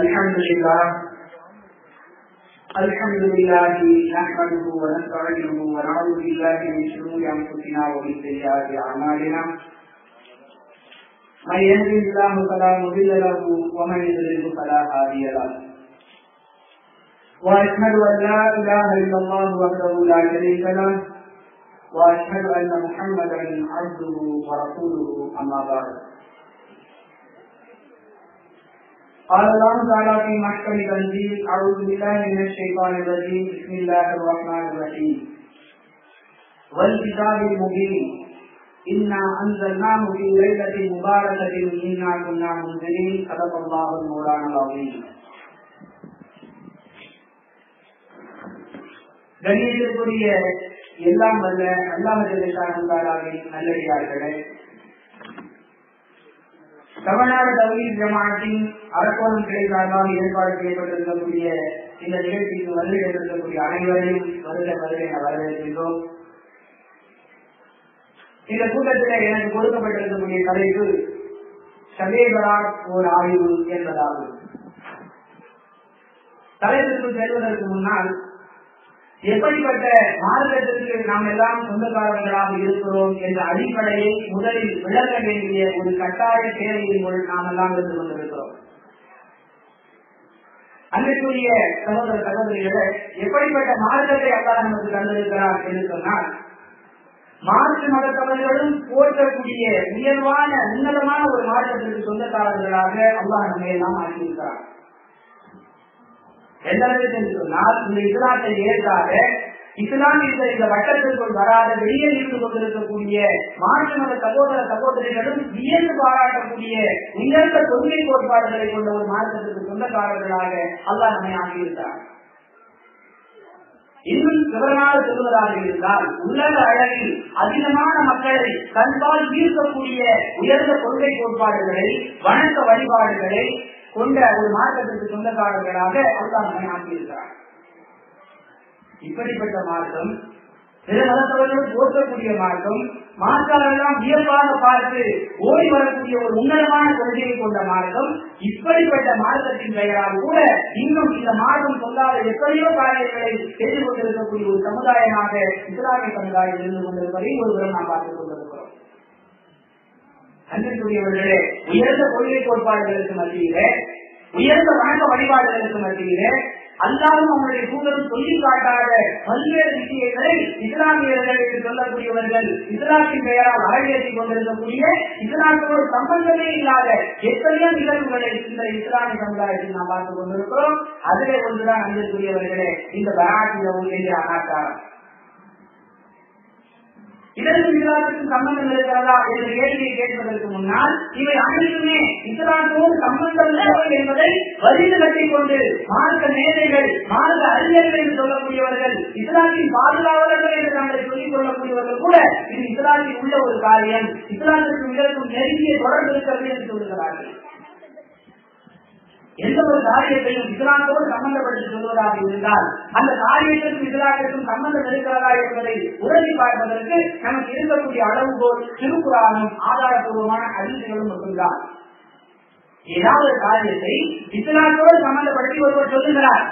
الحمد لله. الحمد لله نحمده ونستعينه ونعوذ بالله من شرور أنفسنا ومن سيئات أعمالنا. من يهده الله فلا مضل له ومن يضلل فلا هادي له. وأشهد أن لا إله إلا الله وحده لا شريك له. وأشهد أن محمدا عبده ورسوله أما بعد. قال الله تعالى في محكم تنزيل اعوذ بالله من الشيطان الرجيم بسم الله الرحمن الرحيم والكتاب المبين انا انزلناه في ليله مباركه انا كنا منذرين صدق الله المولانا العظيم கணியத்திற்குரிய எல்லாம் வல்ல அல்லாஹாலாவின் நல்லடியார்களே தமிழ்நாடு தவீர் ஜமாட்டின் அரக்கோணம் கிளை சார்பாக ஏற்பாடு செய்யப்பட்டிருக்கக்கூடிய இந்த நிகழ்ச்சிக்கு வருகை இருக்கக்கூடிய அனைவரையும் வருக வருகை வரவேற்கின்றோம். இந்த கூட்டத்தில் எனக்கு கொடுக்கப்பட்டிருக்கக்கூடிய தலைப்பு சதேபரா ஓர் ஆய்வு என்பதாகும். தலைவருக்கு செல்வதற்கு முன்னால் எப்படிப்பட்ட மார்க்கத்திற்கு நாம் எல்லாம் சொந்தக்காரர்களாக இருக்கிறோம் என்ற அடிப்படையை முதலில் விளக்க வேண்டிய ஒரு கட்டாய தேவையின் நாம் எல்லாம் இருந்து கொண்டிருக்கிறோம். அன்றைக்குரிய சகோதர சகோதரிகளை எப்படிப்பட்ட மார்க்கத்தை அல்லா நமக்கு தந்திருக்கிறார் என்று சொன்னால் மாற்று மதத்தவர்களும் போற்றக்கூடிய உயர்வான உன்னதமான ஒரு மார்க்கத்திற்கு சொந்தக்காரர்களாக அல்லாஹ் நம்மை எல்லாம் ஆகியிருக்கிறார் எந்த அளவுக்கு என்று சொன்னால் இந்த இஸ்லாத்தை ஏற்காத இஸ்லாம் இந்த வட்டத்திற்குள் வராத வெளியே இருந்து கொண்டிருக்கக்கூடிய மாற்று மத சகோதர சகோதரிகளும் வியந்து பாராட்டக்கூடிய உயர்ந்த கொள்கை கோட்பாடுகளை கொண்ட ஒரு மார்க்கத்திற்கு சொந்தக்காரர்களாக அல்லாஹ் நம்மை ஆகியிருந்தார் இன்னும் விவரமாக சொல்வதாக இருந்தால் உலக அளவில் அதிகமான மக்களை தன்பால் ஈர்க்கக்கூடிய உயர்ந்த கொள்கை கோட்பாடுகளை வணக்க வழிபாடுகளை கொண்ட ஒரு மார்க்கத்திற்கு சொந்தக்காரர்களாக அல்லாஹ் நம்மை ஆக்கியிருக்கிறார் இப்படிப்பட்ட மார்க்கம் பிற மதத்தவர்களும் போற்றக்கூடிய மார்க்கம் மாற்றாளர்களாம் வியப்பாக பார்த்து ஓடி வரக்கூடிய ஒரு உன்னதமான கொள்கையை கொண்ட மார்க்கம் இப்படிப்பட்ட மார்க்கத்தின் பெயரால் கூட இன்னும் இந்த மார்க்கம் சொல்லாத எத்தனையோ காரியங்களை செய்து கொண்டிருக்கக்கூடிய ஒரு சமுதாயமாக இஸ்லாமிய சமுதாயம் இருந்து கொண்டிருப்பதை ஒருவரும் நாம் பார்த்துக் கொண்டிருக்கிறோம். அன்பிற்குரியவர்களே உயர்ந்த கொள்கை கோட்பாடுகளுக்கு மத்தியிலே உயர்ந்த வணக்க வழிபாடுகளுக்கு மத்தியிலே அல்லாமல் அவங்களுடைய தூதரும் சொல்லி காட்டாத பல்வேறு விஷயங்களை இஸ்லாமியர்கள் என்று சொல்லக்கூடியவர்கள் இஸ்லாமின் பெயரால் அரங்கேற்றிக் கொண்டிருக்கக்கூடிய இஸ்லாத்தோடு சம்பந்தமே இல்லாத எத்தனையோ நிகழ்வுகளை இந்த இஸ்லாமிய சமுதாயத்தில் நாம் பார்த்துக் கொண்டிருக்கிறோம். அதிலே ஒன்றுதான் அன்பிற்குரியவர்களே இந்த பராட்டியவும் என்ற அனாச்சாரம் இதற்கு இஸ்லாத்துக்கும் சம்பந்தம் இருக்கிறதா என்ற கேள்வியை கேட்பதற்கு முன்னால் இவை அனைத்துமே இஸ்லாத்தோடு சம்பந்தம் இல்லை என்பதை வரிந்து கட்டிக் கொண்டு மார்க்க மேதைகள் மார்க்க அறிஞர்கள் என்று சொல்லக்கூடியவர்கள் இஸ்லாத்தின் பாதுகாவலர்கள் என்று தங்களை சொல்லிக் கொள்ளக்கூடியவர்கள் கூட இது இஸ்லாத்தில் உள்ள ஒரு காரியம். இஸ்லாத்திற்கு இதற்கும் நெருங்கிய தொடர்பு இருக்கிறது என்று சொல்லுகிறார்கள். எந்த ஒரு காரியத்தையும் இஸ்லாத்தோடு சம்பந்தப்பட்டு சொல்வதாக இருந்தால் அந்த காரியத்திற்கும் இஸ்லாத்திற்கும் சம்பந்தம் இருக்கிறதா என்பதை உறுதி பார்ப்பதற்கு நமக்கு இருக்கக்கூடிய அளவுகோல் திருக்குறானும் ஆதாரபூர்வமான அறிவுகளும் மட்டும்தான். ஏதாவது காரியத்தை இஸ்லாத்தோடு சம்பந்தப்படுத்தி ஒருவர் சொல்லுகிறார்.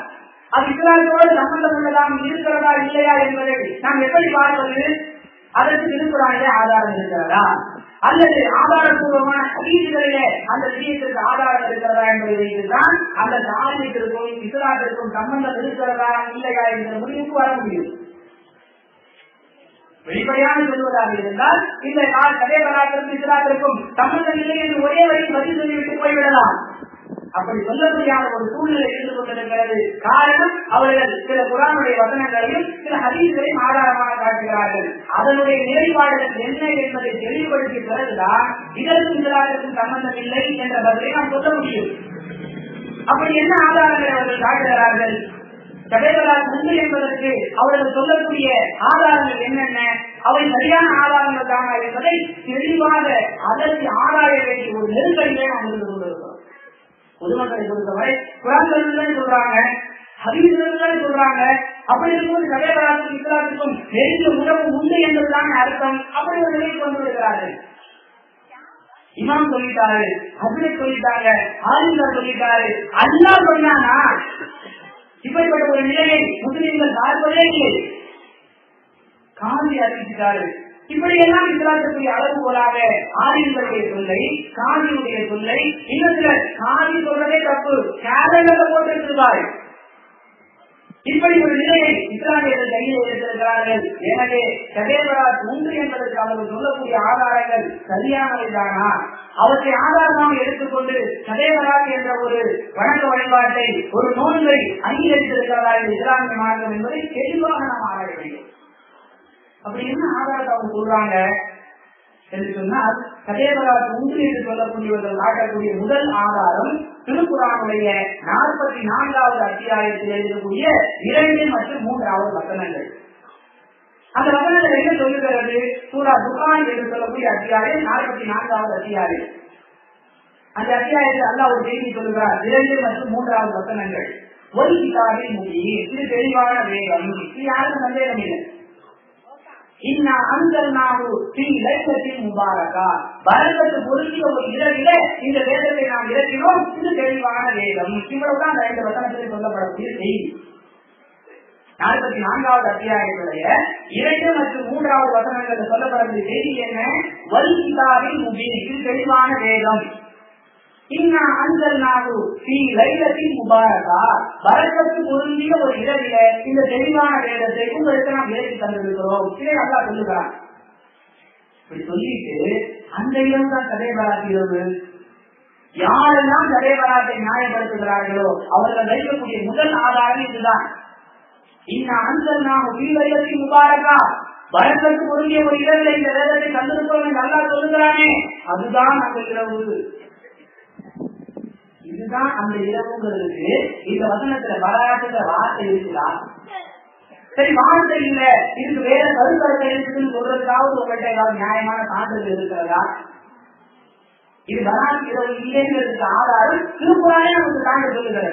அது இஸ்லாத்தோடு சம்பந்தம் உள்ளதாக இருக்கிறதா இல்லையா என்பதை நாம் எப்படி பார்ப்பது? அதற்கு திருக்குறானிலே ஆதாரம் இருக்கிறதா? அல்லது ஆதாரபூர்வமான ஹதீசுகளிலே அந்த விஷயத்திற்கு ஆதாரம் இருக்கிறதா என்பதை வைத்துதான் அந்த சாதியத்திற்கும் இஸ்லாத்திற்கும் சம்பந்தம் இருக்கிறதா இல்லையா என்ற முடிவுக்கு வர முடியும். வெளிப்படையாக சொல்வதாக இருந்தால் இந்த கதை கலாத்திற்கும் இஸ்லாத்திற்கும் சம்பந்தம் இல்லை என்று ஒரே வழி பதில் சொல்லிவிட்டு போய்விடலாம். அப்படி சொல்ல முடியாத ஒரு சூழ்நிலை இருந்து கொண்டிருக்கிறது. காரணம் அவர்கள் சில குரானுடைய வசனங்களையும் சில ஹதீஸ்களையும் ஆதாரமாக காட்டுகிறார்கள். அதனுடைய நிலைப்பாடுகள் என்ன என்பதை தெளிவுபடுத்திய பிறகுதான் இதற்கும் இதற்கும் சம்பந்தம் இல்லை என்ற பதிலை நாம் சொல்ல முடியும். அப்படி என்ன ஆதாரங்களை அவர்கள் காட்டுகிறார்கள்? சபைகளால் உண்டு என்பதற்கு அவர்கள் சொல்லக்கூடிய ஆதாரங்கள் என்னென்ன? அவை சரியான ஆதாரங்கள் தானா என்பதை தெளிவாக அதற்கு ஆராய வேண்டிய ஒரு நெருக்கடியை நாம் இருந்து கொண்டிருக்கிறோம் பொதுமக்களை பொறுத்தவரை குரான்கள் சொல்றாங்க ஹதீசுகள் சொல்றாங்க அப்படி இருக்கும்போது சபைகளாக்கும் இஸ்லாத்துக்கும் நெருங்கிய உறவு உண்டு என்பதுதான் அர்த்தம். அப்படி ஒரு நிலை கொண்டு வருகிறார்கள். இமாம் சொல்லிட்டாரு ஹசரத் சொல்லிட்டாங்க ஆலிம்கள் சொல்லிட்டாரு அல்லா சொன்னானா? இப்படிப்பட்ட ஒரு நிலையை முஸ்லிம்கள் பார்ப்பதே இல்லை. காந்தி அறிவிச்சிட்டாரு இப்படி எல்லாம் இஸ்லாத்துக்குரிய அளவுகோலாக ஆதிகளுடைய சொல்லை காதியுடைய சொல்லை இன்னும் சிலர் காதி சொல்றதே தப்பு. கேரளத்தை போட்டு இருக்கிறார்கள் இப்படி ஒரு நிலையை இஸ்லாமியர்கள் கையில் எடுத்திருக்கிறார்கள் எனவே சதேவராஜ் ஒன்று என்பதற்கு அவர்கள் சொல்லக்கூடிய ஆதாரங்கள் சரியானவைதானா அவற்றை ஆதாரமாக எடுத்துக்கொண்டு சதேவராஜ் என்ற ஒரு வணக்க வழிபாட்டை ஒரு நூல்களை அங்கீகரித்திருக்கிறார்கள் இஸ்லாமிய மார்க்கம் என்பதை தெளிவாக நாம் ஆராய வேண்டும். அப்படி என்ன ஆதாரத்தை அவங்க சொல்றாங்க? என்று சொன்னால் சதேவராஜ் உண்டு என்று சொல்லக்கூடியவர்கள் காட்டக்கூடிய முதல் ஆதாரம் திருக்குறானுடைய நாற்பத்தி நான்காவது அத்தியாயத்தில் இருக்கக்கூடிய இரண்டு மற்றும் மூன்றாவது வசனங்கள். அந்த வசனங்கள் என்ன சொல்லுகிறது? சூரா துகான் என்று சொல்லக்கூடிய அத்தியாயம் நாற்பத்தி நான்காவது அத்தியாயம். அந்த அத்தியாயத்தில் அல்ல ஒரு செய்தி சொல்லுகிறார். இரண்டு மற்றும் மூன்றாவது வசனங்கள். ஒரு கிதாபில் முடி இது தெளிவான வேகம் இது யாருக்கும் சந்தேகம் இல்லை. இன்னா அந்தர்நாகு ஸ்ரீ லைசத்தின் முபாரகா. பரகத்து பொருந்திய ஒரு இரவில இந்த வேதத்தை நாம் இறக்கினோம். இது தெளிவான வேதம். இவ்வளவுதான் அந்த ரெண்டு வசனத்தில் சொல்லப்படக்கூடிய செய்தி. நாற்பத்தி நான்காவது அத்தியாயத்துடைய இரண்டு மற்றும் மூன்றாவது வசனங்கள் சொல்லப்படக்கூடிய செய்தி என்ன? வல்கிதாவின் முபீன். இது தெளிவான வேதம். இன்னா அந்தர்நாகு ஸ்ரீ லைலத்தின் முபாரகா. பொருந்திய ஒரு இரவில இந்த தெளிவான வேதத்தை உங்களுக்கு நாம் இறக்கி தந்திருக்கிறோம். இதை நல்லா சொல்லுகிறான் இப்படி சொல்லிட்டு அந்த இடம் தான் சதேபராத்தி யாரெல்லாம் சதேபராத்தை நியாயப்படுத்துகிறார்களோ அவர்கள் வைக்கக்கூடிய முதல் ஆதாரம் இதுதான். இன்னா அந்தர்நாகு ஸ்ரீ லைலத்தின் முபாரகா. பரகத்து பொருந்திய ஒரு இரவில இந்த வேதத்தை தந்திருக்கிறோம் நல்லா சொல்லுகிறானே. அதுதான் அந்த இரவு. இதுதான் அந்த இரவுங்கிறதுக்கு இந்த வசனத்துல வராதுன்ற வார்த்தை இருக்குதா? சரி வார்த்தை இல்ல. இதுக்கு வேற கருத்தரத்தை இருக்குன்னு சொல்றதுக்காவது உங்கள்கிட்ட ஏதாவது நியாயமான சான்றிதழ் இருக்கிறதா? இது வராது இரவு இல்லைங்கிறதுக்கு ஆதாரம் திருக்குறானே நமக்கு சான்று சொல்லுகிறது.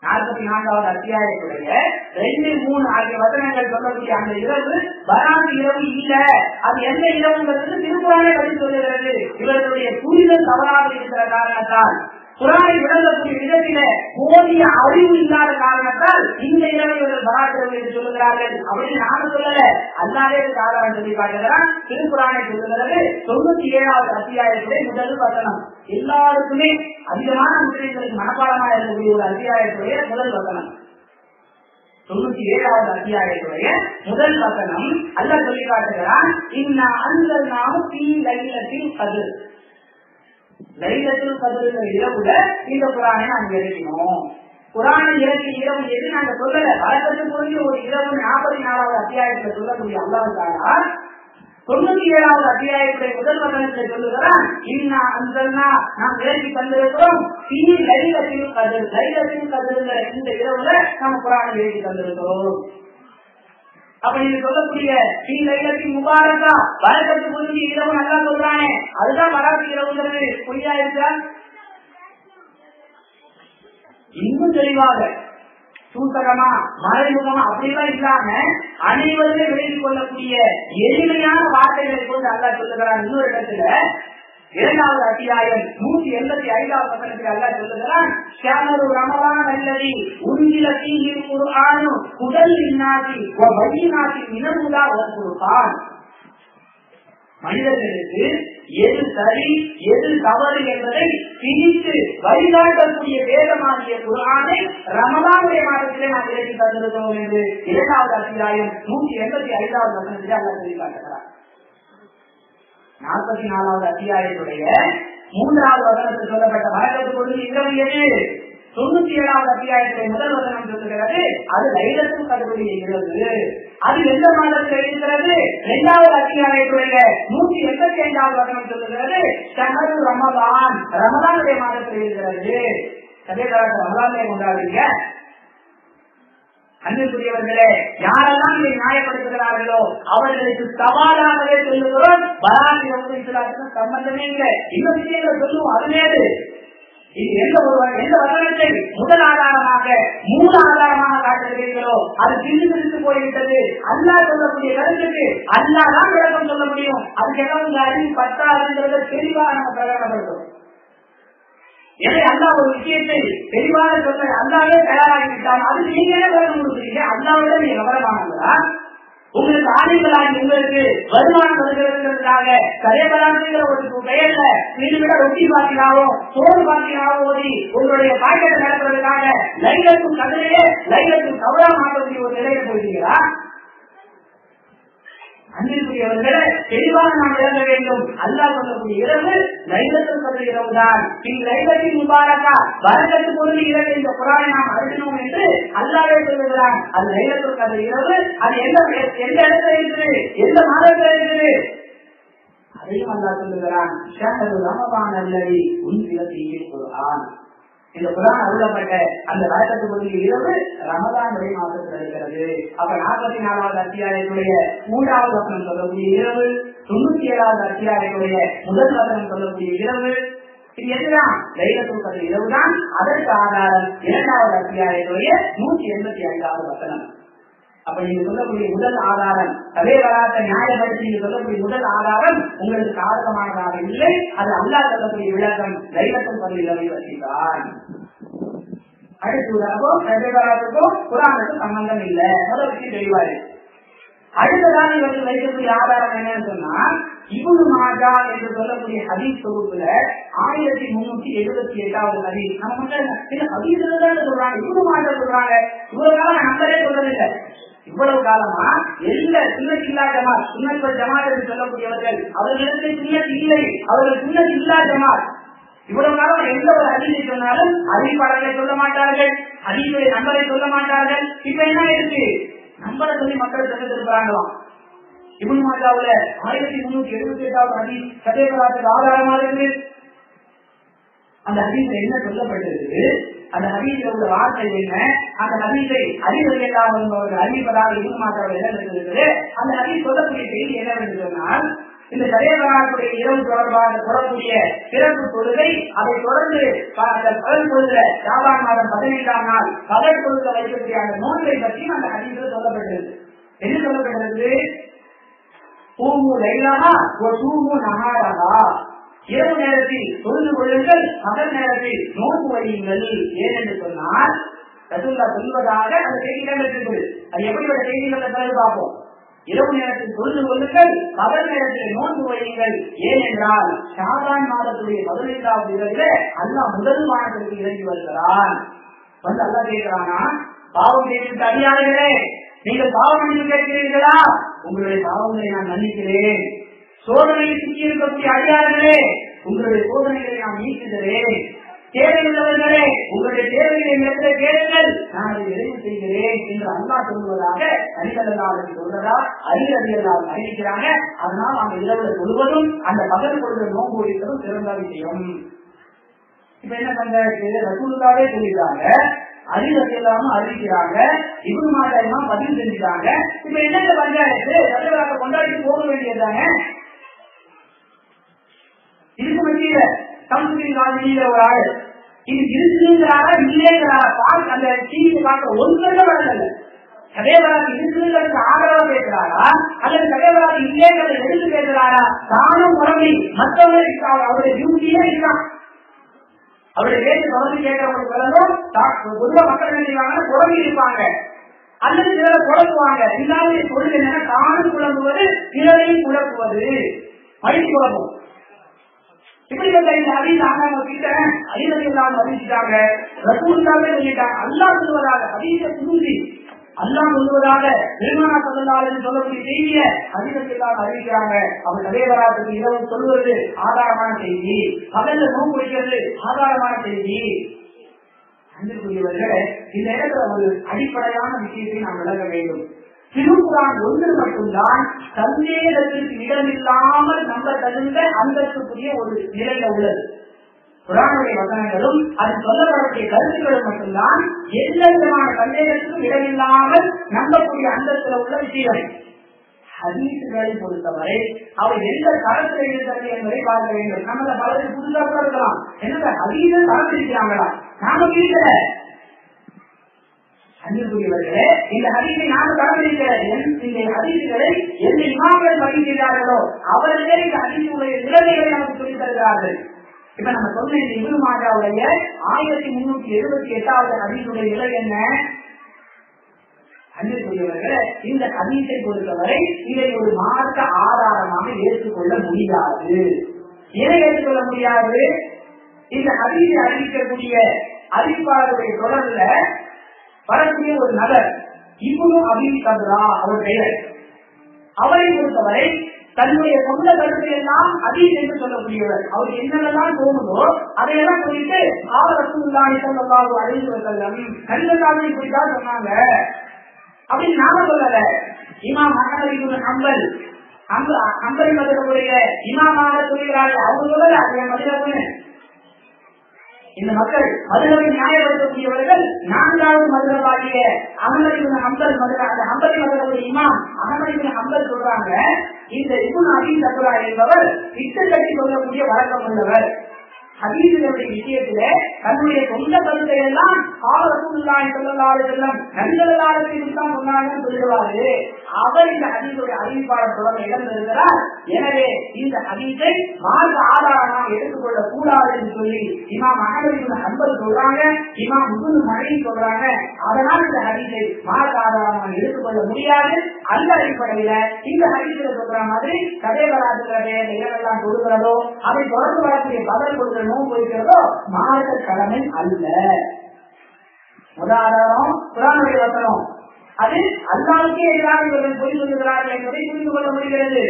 நாற்பத்தி நான்காவது அத்தியாயத்துடைய ரெண்டு மூணு ஆகிய வசனங்கள் சொல்லக்கூடிய அந்த இரவு வராது இரவு இல்ல. அது எந்த இரவுங்கிறது திருக்குறானே பதில் சொல்லுகிறது. இவர்களுடைய புரிதல் தவறாக இருக்கிற காரணத்தால். குரானை விளங்கக்கூடிய விதத்தில போதிய அறிவு இல்லாத காரணத்தால் இந்த இரவை இவர்கள் வராது என்று சொல்லுகிறார்கள். அப்படின்னு நாம சொல்லல. அல்லாதே காரணம் சொல்லி பார்க்கிறான் திருக்குறானை சொல்லுகிறது. தொண்ணூத்தி ஏழாவது அத்தியாயத்துடைய முதல் வசனம். எல்லாருக்குமே அதிகமான முஸ்லிம்களுக்கு மனப்பாடமா இருக்கக்கூடிய ஒரு அத்தியாயத்துடைய முதல் வசனம். தொண்ணூத்தி ஏழாவது அத்தியாயத்துடைய முதல் வசனம். அல்ல சொல்லி காட்டுகிறான் இன்னா அந்த நாம தீ லைலத்தில் கதிர்கிற இரவுல இந்த குரானை நாங்க இறக்கினோம் புராணம் இறக்கி இரவு எது நாங்க சொல்லல. வழக்கத்து புரிஞ்சு ஒரு இரவு நாற்பத்தி நாலாவது அத்தியாயத்துல சொல்லக்கூடிய அல்லாவுக்காரா தொண்ணூத்தி ஏழாவது அத்தியாயத்துடைய முதல் வசனத்தை சொல்லுகிறான். இன்னா அந்தன்னா நாம் இறக்கி தந்திருக்கிறோம். தீ லைலத்தில் கதிர் லைலத்தில் கதிருங்கிற இந்த இரவுல நாம் குரானை இறக்கி தந்திருக்கிறோம். அப்படின்னு நீங்க சொல்லக்கூடிய ஸ்ரீ லைலத்தின் முபாரக்கா வரக்கத்து புரிஞ்சு இரவு நல்லா சொல்றானே. அதுதான் வராது இரவுங்கிறது. பொய்யா இருக்கா இன்னும் தெளிவாக சூத்தகமா மறைமுகமா அப்படிலாம் இல்லாம அனைவருமே விலகிக் கொள்ளக்கூடிய எளிமையான வார்த்தைகளை கொண்டு அல்லா சொல்லுகிறான். இன்னொரு இடத்துல இரண்டாவது அத்தியாயம் நூத்தி எண்பத்தி ஐந்தாவது வசனத்தில் அல்லா சொல்லுகிறான் ஷாமரு ரமலான் அல்லது உந்தில தீங்கில் ஒரு ஆணு குடல் வழி வழிநாட்டி இனமுதா கொடுப்பான் மனிதர்களுக்கு எது சரி எது தவறு என்பதை பிரித்து வழிகாட்டக்கூடிய வேதமாகிய குரானை ரமலானுடைய மாதத்திலே நாம் இறக்கி தந்திருக்கிறோம் என்று இரண்டாவது அத்தியாயம் நூத்தி எண்பத்தி ஐந்தாவது வசனத்திலே அல்லா சொல்லி காட்டுகிறார் நாற்பத்தி நாலாவது அத்தியாயத்துடைய மூன்றாவது வசனத்தில் சொல்லப்பட்ட வரலாற்று பொருள் இரவு எது தொண்ணூத்தி ஏழாவது அத்தியாயத்தை முதல் வசனம் சொல்லுகிறது. அது லைலத்தும் கடவுளுடைய இரவு அது எந்த மாதத்தில் இருக்கிறது? இரண்டாவது அத்தியாயத்துடைய நூத்தி எண்பத்தி ஐந்தாவது வசனம் சொல்லுகிறது. ஷஹரு ரமதான். ரமதானுடைய மாதத்தில் இருக்கிறது. அதே காலத்தில் கொண்டாடுறீங்க? அன்புக்குரியவர்களே யாரெல்லாம் இதை நியாயப்படுத்துகிறார்களோ அவர்களுக்கு சவாலாகவே சொல்லுகிறோம். பராமரி இஸ்லாத்துக்கும் சம்பந்தமே இல்லை. இந்த விஷயங்களை சொல்லுவோம். அதுமேது இது எந்த ஒரு எந்த வசனத்தை முதல் ஆதாரமாக மூல ஆதாரமாக காட்டுகிறீர்களோ அது திரு திரித்து போய்விட்டது. அல்லாஹ் சொல்லக்கூடிய கருத்துக்கு அல்லாஹ் தான் விளக்கம் சொல்ல முடியும். அதுக்கு எல்லாம் அறிவு பத்தாதுங்கிறத தெளிவாக நம்ம பிரகடனப்படுத்தும் எனவே அந்த ஒரு விஷயத்தை தெளிவாக சொல்ல அல்லாவே தயாராகிவிட்டான். அது நீங்க என்ன விளக்கம் கொடுக்குறீங்க? அல்லாவோட நீங்க விவரமானங்களா உங்களுக்கு ஆணைகளாக உங்களுக்கு வருமானம் வருகிறதுக்காக கரையபலாங்கிற ஒரு பெயர்ல நீங்க விட ரொட்டி பாத்தினாவோ சோறு பாத்தினாவோ ஓதி உங்களுடைய பாக்கெட்டை நடத்துறதுக்காக லைலத்தும் கதிரையே லைலத்தும் கவலா மாற்றக்கூடிய ஒரு நிலையில போயிருக்கீங்களா அன்பிற்குரியவர்களே தெளிவாக நாம் இறங்க வேண்டும். அல்லாஹ் சொல்லக்கூடிய இரவு லைலத்தில் கதிர இரவு தான். பின் லைலத்தின் முபாரக்கா வரகத்து பொருள் இரவு இந்த குரானை நாம் அறிவினோம் என்று அல்லாவே சொல்லுகிறான். அது லைலத்தில் கதிர இரவு அது எந்த எந்த இடத்துல இருக்குது? எந்த மாதத்துல இருக்குது? அதையும் அல்லா சொல்லுகிறான். ஷஹரு ரமபான் அல்லது உன் சிலத்தையும் குரான் இந்த குரான் அருளப்பட்ட அந்த வழக்கத்து பொருள் இரவு ரமதான் வரை மாதத்தில் இருக்கிறது. அப்ப நாற்பத்தி நாலாவது அத்தியாயத்துடைய மூன்றாவது வசனம் சொல்லக்கூடிய இரவு தொண்ணூத்தி ஏழாவது அத்தியாயத்துடைய முதல் வசனம் சொல்லக்கூடிய இரவு. இது எதுதான்? தைரத்துக்கு இரவுதான். அதற்கு ஆதாரம் இரண்டாவது அத்தியாயத்துடைய நூத்தி எண்பத்தி ஐந்தாவது வசனம். அப்ப நீங்க சொல்லக்கூடிய முதல் ஆதாரம் அதே வராத நியாயப்படுத்தி நீங்க சொல்லக்கூடிய முதல் ஆதாரம் உங்களுக்கு காரணமானதாக இல்லை அது அல்லா சொல்லக்கூடிய விளக்கம் தைவத்தம் பகுதிகளை வசித்தான் அடுத்ததாகோ சதேவராத்துக்கும் குரானுக்கும் சம்பந்தம் இல்லை. முதல் விஷயம் தெளிவாரு. அடுத்ததான் இவர்கள் வைக்கக்கூடிய ஆதாரம் என்னன்னு சொன்னா இபுனு மாஜா என்று சொல்லக்கூடிய ஹதீஸ் தொகுப்புல ஆயிரத்தி முன்னூத்தி எழுபத்தி எட்டாவது ஹதீஸ். நம்ம மட்டும் ஹதீஸ்ல தான் சொல்றாங்க இபுனு மாஜா சொல்றாங்க. இவ்வளவு காலம் சொல்றது இல்லை இவ்வளவு காலமா எந்த சுண்ணத் இல்லா ஜமாத் சுண்ணத் ஜமாத் என்று சொல்லக்கூடியவர்கள் அவர்களிடத்தில் சுண்ணத் இல்லை அவர்கள் சுண்ணத் இல்லா ஜமாத். இவ்வளவு காலம் எந்த ஒரு அதிகை சொன்னாலும் அறிவிப்பாளர்களை சொல்ல மாட்டார்கள் அதிகளை நம்பரை சொல்ல மாட்டார்கள். இப்ப என்ன இருக்கு நம்பரை சொல்லி மக்கள் தெரிஞ்சிருக்கிறாங்களாம் இபுன் மாஜாவுல ஆயிரத்தி முன்னூத்தி எழுபத்தி எட்டாவது அதி சதேகராத்துக்கு ஆதாரமா இருக்கு அந்த ஹதீஸ்ல என்ன சொல்லப்பட்டிருக்கு? அந்த ஹதீஸ்ல உள்ள வார்த்தை என்ன? அந்த ஹதீஸை அறிவுரை இல்லாமல் அறிவிப்பதாக இபுன் மாஜாவில் என்ன இருக்குது அந்த ஹதீஸ் சொல்லக்கூடிய செய்தி என்னவென்று சொன்னால் இந்த சதேகராத்துடைய இரவு தொடர்பாக தொடரக்கூடிய பிறப்பு பொழுதை அதை தொடர்ந்து அந்த பகல் பொழுதுல சாபான் மாதம் பதினைந்தாம் நாள் பகல் பொழுதுல வைக்கக்கூடிய அந்த நோன்பை பற்றியும் அந்த ஹதீஸ்ல சொல்லப்பட்டிருக்கு. என்ன சொல்லப்பட்டிருக்கு? தூங்கு லைலாமா ஒரு தூங்கு நகாரா இரவு நேரத்தில் தொழுது கொள்ளுங்கள் பகல் நேரத்தில் நோக்கு வையுங்கள். ஏனென்று சொன்னால் ரசூல்லா சொல்வதாக அந்த செய்திகள் இருக்குது அது எப்படியோட செய்திகள் பிறகு பார்ப்போம். இரவு நேரத்தில் தொழுது கொள்ளுங்கள் பகல் நேரத்தில் நோன்பு வையுங்கள். ஏனென்றால் ஷாபான் மாதத்துடைய பதினைந்தாவது இரவிலே அல்லா முதல் மாதத்திற்கு இறங்கி வருகிறான். வந்து அல்லா கேட்கிறானா பாவம் செய்திருக்க அறியாதீர்களே நீங்கள் பாவம் என்று கேட்கிறீர்களா? உங்களுடைய பாவங்களை நான் மன்னிக்கிறேன். சோதனையில் சிக்கி இருக்கக்கூடிய அடியார்களே உங்களுடைய சோதனைகளை நான் நீக்குகிறேன். தேவையுள்ளவர்களே உங்களுடைய தேவைகளை நிறைய கேளுங்கள். நான் அதை நிறைவு செய்கிறேன் என்று அல்லா சொல்வதாக அடிக்கலாளர்கள் சொல்றதா? அறிஞர்கள் அறிவிக்கிறாங்க. அதனால் அந்த இரவுல முழுவதும் அந்த பகல் பொழுது நோன்பு இருப்பதும் சிறந்த விஷயம். இப்ப என்ன பண்றாரு ரசூலுக்காவே சொல்லிடுறாங்க அறிவு எல்லாமும் அறிவிக்கிறாங்க. இவரு மாதம் பதிவு செஞ்சுட்டாங்க. இப்ப என்னங்க பஞ்சாயத்து கொண்டாடி போக வேண்டியதுதானே? இதுக்கு மத்தியில சமஸ்கிருதி காலனியில ஒரு ஆள். இது இருக்குங்கிறாரா இல்லைங்கிறாரா? பார்க்க அந்த டிவியை பார்க்க ஒன்றுமே வரல கதையவராக இருக்குங்கிறதுக்கு ஆதரவா பேசுறாரா? அல்லது கதையவராக இல்லைங்கிறத எடுத்து பேசுறாரா? தானும் உடம்பி மற்றவங்களுக்கு அவருடைய டியூட்டியே இருக்கான் அவருடைய பேச்சு தொடர்ந்து கேட்கறவங்களுக்கு வரணும் பொதுவா மக்கள் நினைக்கிறாங்க குழம்பி இருப்பாங்க. அல்லது சிலரை குழப்புவாங்க இல்லாத பொருள் என்னன்னா தானும் குழம்புவது பிறரையும் குழப்புவது மடித்து குழப்பம் அல்லா சொல்வதாக பெருமானா சொல்லலாளர் சொல்லக்கூடிய செய்திய அதிகத்தில்லாம அறிவிக்கிறாங்க. அவர் தலைவராத்துக்கு இரவு சொல்வது ஆதாரமான செய்தி. பகல்ல நோக்கு வைக்கிறது ஆதாரமான செய்தி. அன்பிற்குரியவர்களே இந்த இடத்துல ஒரு அடிப்படையான விஷயத்தை நாம் விளங்க வேண்டும். திருக்குறான் ஒன்று மட்டும்தான் சந்தேகத்திற்கு இடமில்லாமல் நம்ப தகுந்த அந்தஸ்துக்குரிய ஒரு நிலையில உள்ளது. குரானுடைய வசனங்களும் அது சொல்லப்படக்கூடிய கருத்துக்களும் மட்டும்தான் எந்த விதமான சந்தேகத்துக்கும் இடமில்லாமல் நம்பக்கூடிய அந்தஸ்துல உள்ள விஷயம் ஹதீசுகளை பொறுத்தவரை அவை எந்த தரத்தில் இருக்கிறது என்பதை பார்க்க வேண்டும். நம்ம பலருக்கு புதுசா கூட இருக்கலாம். என்ன ஹதீச தரத்திருக்கிறாங்களா? நாம வீட்டுல அன்புக்குரியவர்களே இந்த ஹதீஸை நாம் கடைபிடிக்கிற இந்த ஹதீசுகளை எந்த இமாம்கள் பதிக்கிறார்களோ அவர்களே இந்த ஹதீசுடைய நிலைமைகளை நமக்கு சொல்லித் தருகிறார்கள். இப்ப நம்ம சொன்ன இந்த இபுரு மாதாவுடைய ஆயிரத்தி முன்னூத்தி எழுபத்தி எட்டாவது ஹதீசுடைய நிலை என்ன? அன்புக்குரியவர்களே இந்த ஹதீஸை பொறுத்தவரை இதை ஒரு மார்க்க ஆதாரமாக ஏற்றுக்கொள்ள முடியாது. எதை ஏற்றுக்கொள்ள முடியாது? இந்த ஹதீஸை அறிவிக்கக்கூடிய அறிவிப்பாளருடைய தொடர்ல வரக்கூடிய ஒரு நபர். இவனும் அபிவி கதுரா அவர் பெயர். அவரை பொறுத்தவரை தன்னுடைய சொந்த கருத்தை எல்லாம் அதீஸ் என்று சொல்லக்கூடியவர். அவர் என்னென்னலாம் தோணுதோ அதையெல்லாம் குறித்து ஆவரத்துள்ளாடி சொல்லவாக அறிந்து செல்லம் இப்படிதான் சொன்னாங்க. அப்படின்னு நாம சொல்லல. இமாம் மகனரின் அம்பல் அம்ப அம்பரி மதுரவுடைய இமாமாக சொல்கிறார்கள். அவங்க சொல்லல. அது மதுரவுன்னு இந்த மக்கள் மதுரவை நியாயப்படுத்தக்கூடியவர்கள் நான்காவது மதுரவாகிய அகமதிபின் அம்பல் மதுரா அந்த ஹம்பலி மதுரவுடைய இமாம் அகமதிபின் அம்பல் சொல்றாங்க இந்த இபுன் அபி சத்துரா என்பவர் இட்டு கட்டி சொல்லக்கூடிய வழக்கம் உள்ளவர். ஹதீசுகளுடைய விஷயத்துல தன்னுடைய சொந்த கருத்தை எல்லாம் ஆலசுல்லாய் சொல்லலாறு செல்லம் நண்பர்களாளர்கள் தான் சொன்னாங்கன்னு சொல்லுவாரு அவர் இந்த ஹதீசுடைய அறிவிப்பாளர் தொடர்ந்து இழந்திருக்கிறார். எனவே இந்த ஹதீஸை மார்க்க ஆதாரமாக எடுத்துக்கொள்ள கூடாது என்று சொல்லி இமாம் அகமது அன்பர் சொல்றாங்க இமாம் முகுந்து மழை சொல்றாங்க. அதனால் இந்த ஹதீஸை மார்க்க ஆதாரமாக எடுத்துக்கொள்ள முடியாது. அந்த அடிப்படையில இந்த ஹதீசுல சொல்ற மாதிரி கதை வராதுங்கிறதே இடமெல்லாம் கொடுக்கிறதோ அதை தொடர்ந்து வரக்கூடிய பதில் கொடுக்கிறது நோன்பு போயிருக்கிறதோ மார்க்க கடமை அல்ல. உதாரணம் புராணுடைய வசனம் அது அல்லாவுக்கே எதிராக இவர்கள் புரிந்து கொள்கிறார்கள் என்பதை புரிந்து கொள்ள முடிகிறது.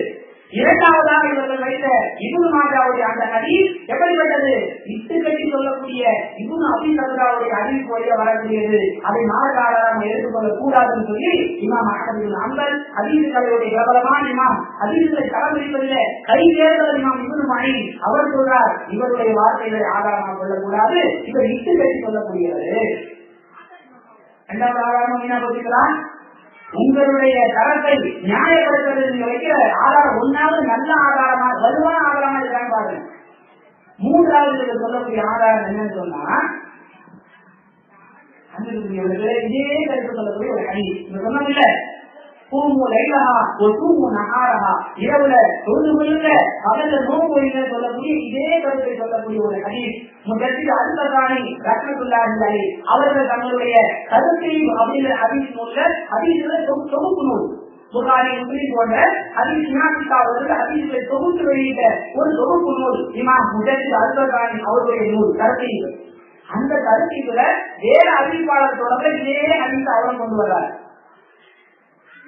இரண்டாவதாக இவர்கள் வைத்த இபுன் மாஜாவுடைய அந்த நதி எப்படிப்பட்டது இட்டு கட்டி சொல்லக்கூடிய இபுன் அபிசந்திராவுடைய அறிவிப்பு வழிய வரக்கூடியது. அதை மாதக்காரராக எடுத்துக்கொள்ள கூடாதுன்னு சொல்லி இமாம் அகமது அம்பல் அதிசுகளுடைய பிரபலமான இமாம். அதிசுகளை கடைபிடிப்பதில்லை கை தேர்தல் இமாம் இபுன் மாணி அவர் சொல்றார். இவருடைய வார்த்தைகளை ஆதாரமாக கொள்ளக்கூடாது. இவர் இட்டு கட்டி சொல்லக்கூடியவர். இரண்டாவது ஆதாரம் என்ன போதிக்கலாம் உங்களுடைய தரத்தை நியாயப்படுத்துறது வைக்கிற ஆதாரம் ஒன்னாவது நல்ல ஆதாரமா வலுவான ஆதாரமா இருக்கான்னு பாருங்க. மூன்றாவது சொல்லக்கூடிய ஆதாரம் என்னன்னு சொன்னா இதே கருத்து சொல்லக்கூடிய ஒரு அணி. இங்க சொன்னது பூமு லைலஹா ஒரு பூமு நகாரஹா இரவுல தொழுது கொள்ளுங்க. பகல்ல நோம்பு சொல்லக்கூடிய இதே கருத்தை சொல்லக்கூடிய ஒரு ஹதீஸ். முகத்தில் அல்பதானி ரத்னத்துல்லாஹி அவர்கள் தங்களுடைய கருத்தையும் அப்படிங்கிற ஹதீஸ் நூல்ல ஹதீஸ்ல தொகு- தொகுப்பு நூல். புகாரி முஸ்லிம் போன்ற ஹதீஸ் இமாமிக்கா அவர்கள் ஹதீஸ்களை தொகுத்து வெளியிட்ட ஒரு தொகுப்பு நூல். இமாம் முகத்தில் அல்பதானி அவருடைய நூல் கருத்தையும் அந்த கருத்தையில வேற அறிவிப்பாளர் தொடர்ந்து இதே ஹதீஸ் அவரும் கொண்டு வர்றார் அது இன்னும் நபி கப்ரான் இல்ல அப்ப பிரச்சனை இல்ல இல்ல இன்னும் நபி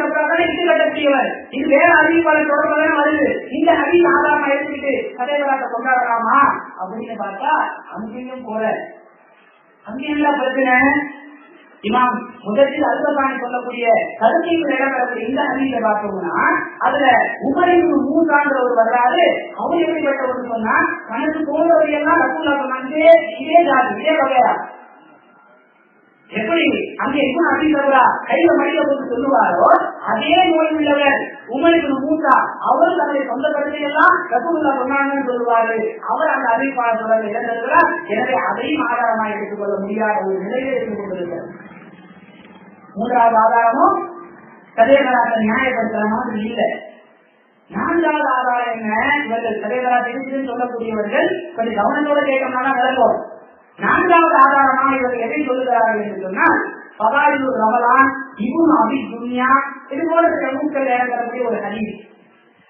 கப்ரான் தான் இட்டு கட்டக்கூடியவர் இது வேற அறிவிப்பாளர் தொடர்பு வருது. இந்த ஹதீஸ் ஆதாரமா எடுத்துக்கிட்டு கதைவராட்ட கொண்டாடலாமா அப்படின்னு பார்த்தா அங்கேயும் போல. அங்கேயும் இல்ல பிரச்சனை. இமாம் முதலில் அல்பதானி சொல்லக்கூடிய கருத்தையில் இடம்பெறக்கூடிய இந்த ஹதீஸை பார்த்தோம்னா அதுல உமரின் மூன்றாண்டு ஒரு வர்றாரு அவர் எப்படிப்பட்டவர் சொன்னா தனக்கு தோன்றவையெல்லாம் ரசூல்லா சொன்னாங்க இதே ஜாதி இதே வகையா. எப்படி அங்க இருக்கும் அப்படின்றவரா? கையில மடியில போட்டு சொல்லுவாரோ? அதே நோய் உள்ளவர். உமருக்கு மூத்தா? அவர் தன்னுடைய சொந்த கருத்தை எல்லாம் ரசகுல்லா சொன்னாங்கன்னு சொல்லுவாரு. அவர் அந்த அறிவிப்பாளர் தொடர்ந்து இழந்திருக்கிறார் எனவே அதையும் ஆதாரமாக எடுத்துக்கொள்ள முடியாத ஒரு நிலையில இருந்து கொண்டிருக்கிறார். மூன்றாவது ஆதாரமும் சதேகராக நியாயப்படுத்துற மாதிரி இல்லை. நான்காவது ஆதாரம் என்ன? இவர்கள் சதேகரா தெரிஞ்சுன்னு சொல்லக்கூடியவர்கள் கொஞ்சம் கவனத்தோட கேட்டோம்னா விளக்கம் நான்காவது ஆதாரமாக இவர்கள் எதை சொல்லுகிறார்கள் என்று சொன்னால் பதாயுர் ரமலான் இவன் அபி துன்யா இது போல சில நூல்கள் நேரங்களுடைய ஒரு ஹதீஸ்.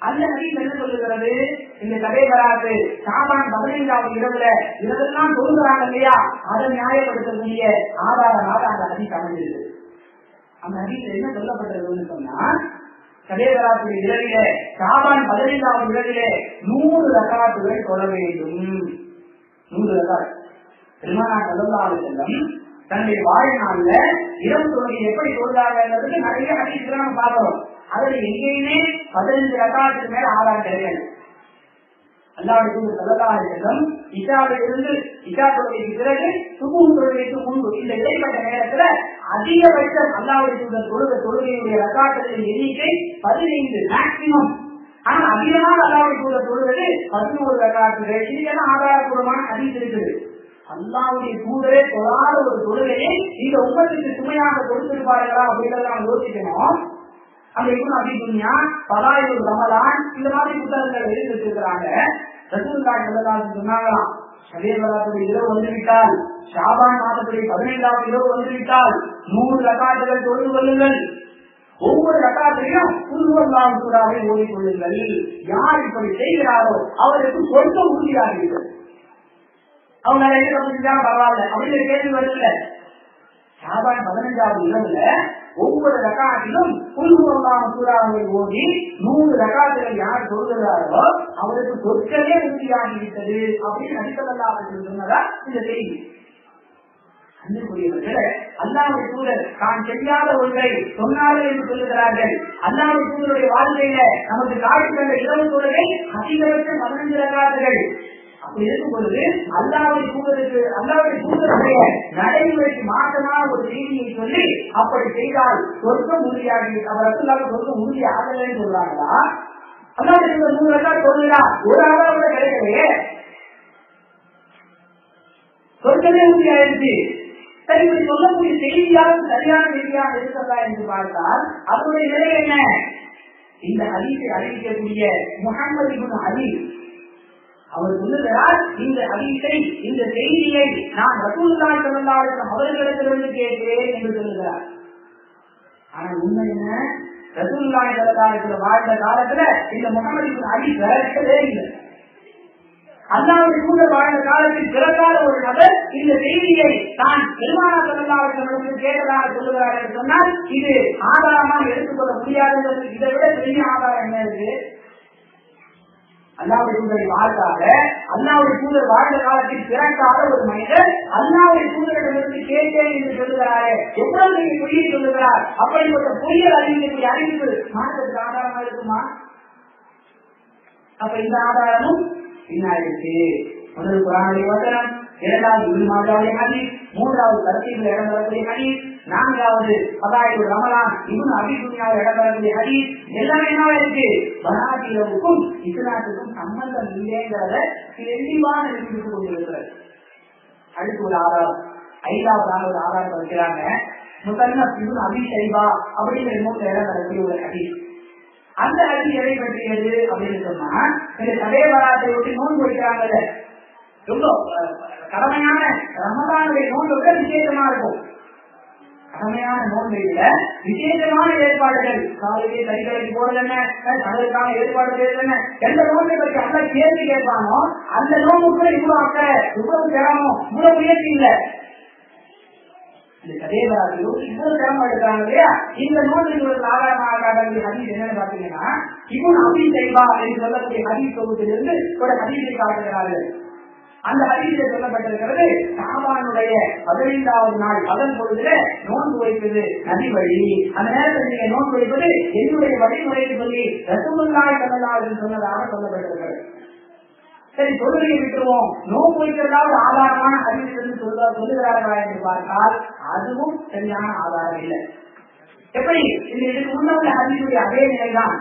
அந்த ஹதீஸ் என்ன சொல்லுகிறது? இந்த கதைகளாக சாபான் பதினைந்தாவது இரவுல இரவெல்லாம் சொல்லுகிறாங்க இல்லையா? அதை நியாயப்படுத்தக்கூடிய ஆதாரமாக அந்த ஹதீஸ் அமைஞ்சிருக்கு அந்த ஹதீஸ் என்ன சொல்லப்பட்டதுன்னு சொன்னா கதைகளாக்குடைய இரவிலே சாபான் பதினைந்தாவது இரவிலே நூறு ரகாத்துகள் தொழ வேண்டும். நூறு ரகாத் பெருமானா சல்லல்லாஹு செல்லம் தன்னுடைய வாழ்நாள்ல இரவு தொழுகை எப்படி தொழுதாங்கிறதுக்கு நிறைய ஹதீஸ்களை நம்ம பார்க்கிறோம் அதுல எங்கேயுமே பதினஞ்சு ரகாத்துக்கு மேல ஆதாரம் கிடையாது. அல்லாவுடைய செல்லதாரிடம் இஷாவில் இருந்து இஷா தொழுகைக்கு பிறகு சுபு தொழுகைக்கு முன்பு இந்த இடைப்பட்ட நேரத்துல அதிகபட்சம் அல்லாவுடைய தொழுகை தொழுகையுடைய ரகாட்டத்தின் எண்ணிக்கை பதினைந்து மேக்சிமம் ஆனா அதிகமான அல்லாவுடைய தொழுவது பதினோரு ரகாட்டுகள் இதுக்கெல்லாம் ஆதாரபூர்வமான அதிகம் இருக்குது? அல்லாவுடைய தூதரே தொழாத ஒரு தொழுகையை இந்த உமத்துக்கு சுமையாக கொடுத்திருப்பார்களா அப்படின்றத நாம் யோசிக்கணும். அந்த இவன் அபிதுன்யா பலாயுள் ரமலான் இந்த மாதிரி புத்தகங்கள் எழுதி வச்சிருக்கிறாங்க ரசூல்லாய் சொல்லலாம் சொன்னாங்களாம் அதே வராத்துடைய இரவு வந்துவிட்டால் ஷாபான் மாதத்துடைய பதினைந்தாவது இரவு வந்துவிட்டால் நூறு ரகாட்டுகள் தொழுது கொள்ளுங்கள். ஒவ்வொரு ரகாத்திலையும் புதுவல்லாம் சூறாவை ஓடிக்கொள்ளுங்கள் யார் இப்படி செய்கிறாரோ அவருக்கு சொந்த உறுதியாகிறது அவங்க என்ன செஞ்சாலும் பரவாயில்ல. அப்படிங்கிற கேள்வி வரல சாதாரண பதினஞ்சாவது இளவுல ஒவ்வொரு ரகாட்டிலும் புல்குவல்லாம் சூறாவை ஓடி நூறு ரகாத்துகள் யார் சொல்கிறாரோ அவருக்கு சொற்களே உறுதியாகி விட்டது அப்படின்னு அடித்தவல்லாமல் சொன்னதா இந்த செய்தி. அன்புக்குரியவர்களே அல்லாவுடைய தூதர் தான் தெரியாத ஒன்றை சொன்னார்கள் என்று சொல்லுகிறார்கள். அல்லாவுடைய தூதருடைய வாழ்க்கையில நமக்கு காட்சி தந்த இரவு தொழுகை பதினஞ்சு அப்படி இருக்கும் பொழுது அல்லாவை தூதருக்கு அல்லாவுடைய தூதருடைய நடைமுறைக்கு மாற்றமான ஒரு செய்தியை சொல்லி அப்படி செய்தால் சொர்க்கம் உறுதியாகி அவர் ரசூல்லாக சொர்க்கம் உறுதி ஆகலன்னு சொல்றாங்களா? அல்லாவுடைய தூதர் மூணு சொல்லுறா ஒரு ஆளா கூட கிடைக்கலையே. சொர்க்கமே உறுதியாயிருச்சு சரி இப்படி சொல்லக்கூடிய செய்தியாலும் சரியான செய்தியாக இருக்கிறதா என்று பார்த்தால் அதனுடைய நிலை என்ன? இந்த ஹதீஸை அறிவிக்கக்கூடிய முகமது இபுன் அலி அவர் சொல்லுகிறார் இந்த அறிவிக்கை இந்த செய்தியை நான் ரசூல்லாய் சொல்லலாளுக்கும் அவர்களிடத்திலிருந்து கேட்கிறேன் என்று சொல்லுகிறார். ஆனால் உண்மை என்ன? ரசூல்லாய் சொல்லலாளுக்கு வாழ்ந்த காலத்துல இந்த முகமதிக்கு அடி அலி பிறக்கவே இல்லை. அல்லாவுடைய கூட வாழ்ந்த காலத்தில் பிறக்காத ஒரு நபர் இந்த செய்தியை தான் பெருமானா சொல்லலாளர்களுக்கு கேட்டதாக சொல்லுகிறார் என்று சொன்னால் இது ஆதாரமாக எடுத்துக்கொள்ள முடியாது இதை விட பெரிய ஆதாரம் என்ன இருக்கு? அல்லாவுடைய தூதரை வாழ்க்காக அல்லாவுடைய தூதர் வாழ்ந்த காலத்தில் பிறக்காத ஒரு மனிதர் அல்லாவுடைய தூதரிடமிருந்து கேட்டேன் என்று சொல்லுகிறாரே. எவ்வளவு நீங்க பொய்யை சொல்லுகிறார் அப்படிப்பட்ட பொய்யல் அறிவிக்கக்கூடிய அறிவிப்பு மாற்றத்துக்கு ஆதாரமா இருக்குமா? அப்ப இந்த ஆதாரமும் பின்னாடிச்சு முதல் குரானுடைய வசனம் இரண்டாவது மாதாவுடைய மணி மூன்றாவது கருத்தில் இடம் வரக்கூடிய மணி நான்காவது பதாயுடு ரமலான் இன்னும் அபிதுனியாவில் இடம்பெறக்கூடிய ஹரி எல்லாம் என்னவா இருக்கு? பனாதிரவுக்கும் இஸ்லாத்துக்கும் சம்பந்தம் இல்லைங்கிறத தெளிவான எடுத்துக் கொண்டிருக்கிறது அடுத்து ஒரு ஆதாரம். ஐந்தாவது ஒரு ஆதாரம் வைக்கிறாங்க முதல்ல அபி அபிஷைபா அப்படிங்கிற மூத்த இடம் வரக்கூடிய ஒரு ஹரி அந்த ஹரி எதை பற்றியது அப்படின்னு சொன்னா இந்த சதே வராத்தை ஒட்டி நோன்பு வைக்கிறாங்கல்ல. ரொம்ப கடமையான ரமதானுடைய நோன்பு விட விசேஷமா இருக்கும். அருமையான நோன்பில விசேஷமான ஏற்பாடுகள். காலையிலே கைகளுக்கு போறது என்ன அதற்கான ஏற்பாடு என்ன எந்த நோன்பை பற்றி அந்த கேள்வி கேட்பானோ அந்த நோன்புக்குள்ள இவ்வளவு அக்க இவ்வளவு சிரமம் இவ்வளவு முயற்சி இல்லை. இந்த நோய் இவ்வளவு இந்த ஆதாரமாக காட்டக்கூடிய என்னன்னு பாத்தீங்கன்னா இவன் அபி செய்வா என்று சொல்லக்கூடிய ஹதீஸ் தொகுப்பிலிருந்து ஒரு ஹதீஸை காட்டுகிறார்கள். அந்த ஹதீஸில் சொல்லப்பட்டிருக்கிறது சாமானுடைய பதினைந்தாவது நாள் அதன் பொழுதுல நோன்பு வைப்பது நதி வழி. அந்த நேரத்தில் நீங்க நோன்பு வைப்பது என்னுடைய வழிமுறையை சொல்லி ரசமுல்லாய் சொல்லலாம் சொன்னதாக சொல்லப்பட்டிருக்கிறது. சரி தொழுகையை விட்டுருவோம். நோன்பு வைக்கிறதாவது ஆதாரமான அறிவிலிருந்து சொல்ல சொல்லுகிறார்களா என்று பார்த்தால் அதுவும் சரியான ஆதாரம் இல்லை. எப்படி? இதுக்கு முன்ன உள்ள அறிவுடைய அதே நிலைதான்.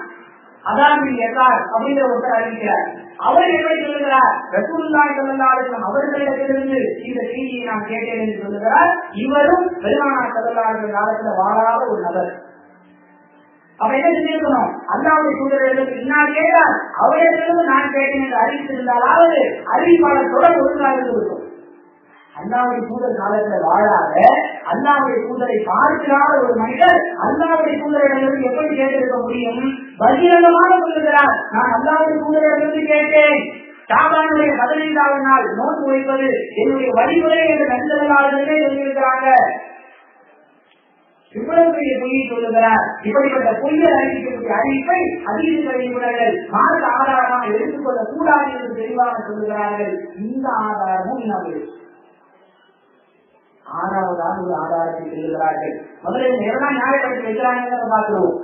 அதான் எத்தார் அப்படிங்கிற ஒருத்தர் அறிவிக்கிறார் அவர் எப்படி சொல்லுகிறார்? ரசூல்லாய் சொல்லலாளர்கள் அவர்களிடத்திலிருந்து இந்த செய்தியை நான் கேட்டேன் என்று சொல்லுகிறார். இவரும் பெருமானா சொல்லலாளர்கள் காலத்துல வாழாத ஒரு நபர். அப்ப என்ன செஞ்சிருக்கணும் அல்லாவுடைய தூதர்களுக்கு நான் கேட்டால் அவரிடத்திலிருந்து நான் கேட்டேன் என்று அறிவித்திருந்தாலாவது அறிவிப்பாளர் தொடர் ஒழுங்காக இருக்கும் அல்லாவுடைய தூதர் காலத்துல வாழாத அல்லாவுடைய தூதரை பார்க்கிறாத ஒரு மனிதர் அல்லாவுடைய தூதரிடமிருந்து எப்படி கேட்டிருக்க முடியும்? பகிரங்கமாக சொல்லுகிறார். நான் அல்லாவுடைய தூதரிடமிருந்து கேட்டேன். சாபானுடைய பதினைந்தாவது நாள் நோன்பு வைப்பது என்னுடைய வழிமுறை என்று நண்பர்களாளர்களே சொல்லியிருக்கிறாங்க. இவ்வளவு பெரிய பொய்யை சொல்லுகிறார். இப்படிப்பட்ட பொய்யை அறிவிக்கக்கூடிய அறிவிப்பை அதிகரிப்பவர்கள் மார்க்க ஆதாரமாக எடுத்துக்கொள்ள கூடாது என்று தெளிவாக சொல்லுகிறார்கள். இந்த ஆதாரமும் இனவு ஆறாவதாக ஒரு ஆதாரத்தை சொல்லுகிறார்கள் முதல்ல எவ்வளவு நியாயப்படுத்தி வைக்கிறாங்க பார்க்கிறோம்.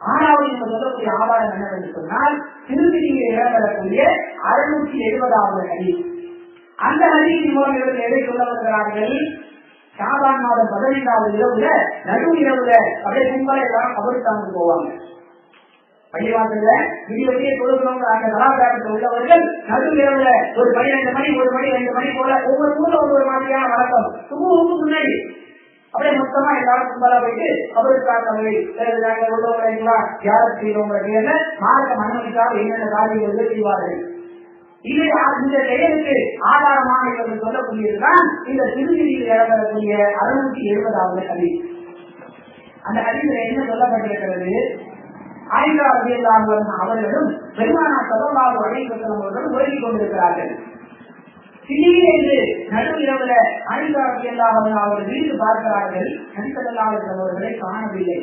ஆறாவது நம்ம சொல்லக்கூடிய ஆதாரம் என்னவென்று சொன்னால் திருப்பதியில் இடம்பெறக்கூடிய அறுநூற்றி எழுபதாவது நதி. அந்த அடியின் மூலம் இவர்கள் எதை சொல்ல வருகிறார்கள்? சாபான் மாதம் பதினைந்தாவது இரவுல நடு இரவுல அப்படியே கும்பலை எல்லாம் கபரிஸ்தானுக்கு போவாங்க. பள்ளிவாசல்ல விடிவெளியே கொடுக்கணுங்கிற அந்த கலாச்சாரத்தில் உள்ளவர்கள் நடுநிலவுல ஒரு பன்னிரெண்டு மணி ஒரு மணி ரெண்டு மணி போல ஒவ்வொரு ஊர்ல ஒவ்வொரு மாதிரியான வழக்கம். சுமூகமும் முன்னாடி. அப்படியே மொத்தமா எல்லாரும் கும்பலா போயிட்டு கபரிஸ்தானவை நாங்கள் உள்ளவங்களை எல்லாம் யார் செய்வோங்கிற பேர்ல மார்க்க அனுமதிக்காக என்னென்ன காரியங்கள் செய்வார்கள்? இது இந்த செயலுக்கு ஆதாரமாக இவர்கள் சொல்லக்கூடியதுதான் இந்த திருவிழியில் இடம்பெறக்கூடிய அறுநூத்தி எழுபதாவது கல்வி. அந்த கல்வியில என்ன சொல்லப்பட்டிருக்கிறது? ஆயிரா ரவியல்லாமல் அவர்களும் பெருமானா சதவாக வழிபெற்றவர்களும் அவர்களும் உறங்கிக் கொண்டிருக்கிறார்கள். திடீரென்று நடு இரவுல ஆயிரா ரவியல்லாமல் அவர்கள் விழித்து பார்க்கிறார்கள். நடித்தலாளர்கள் அவர்களை காணவில்லை.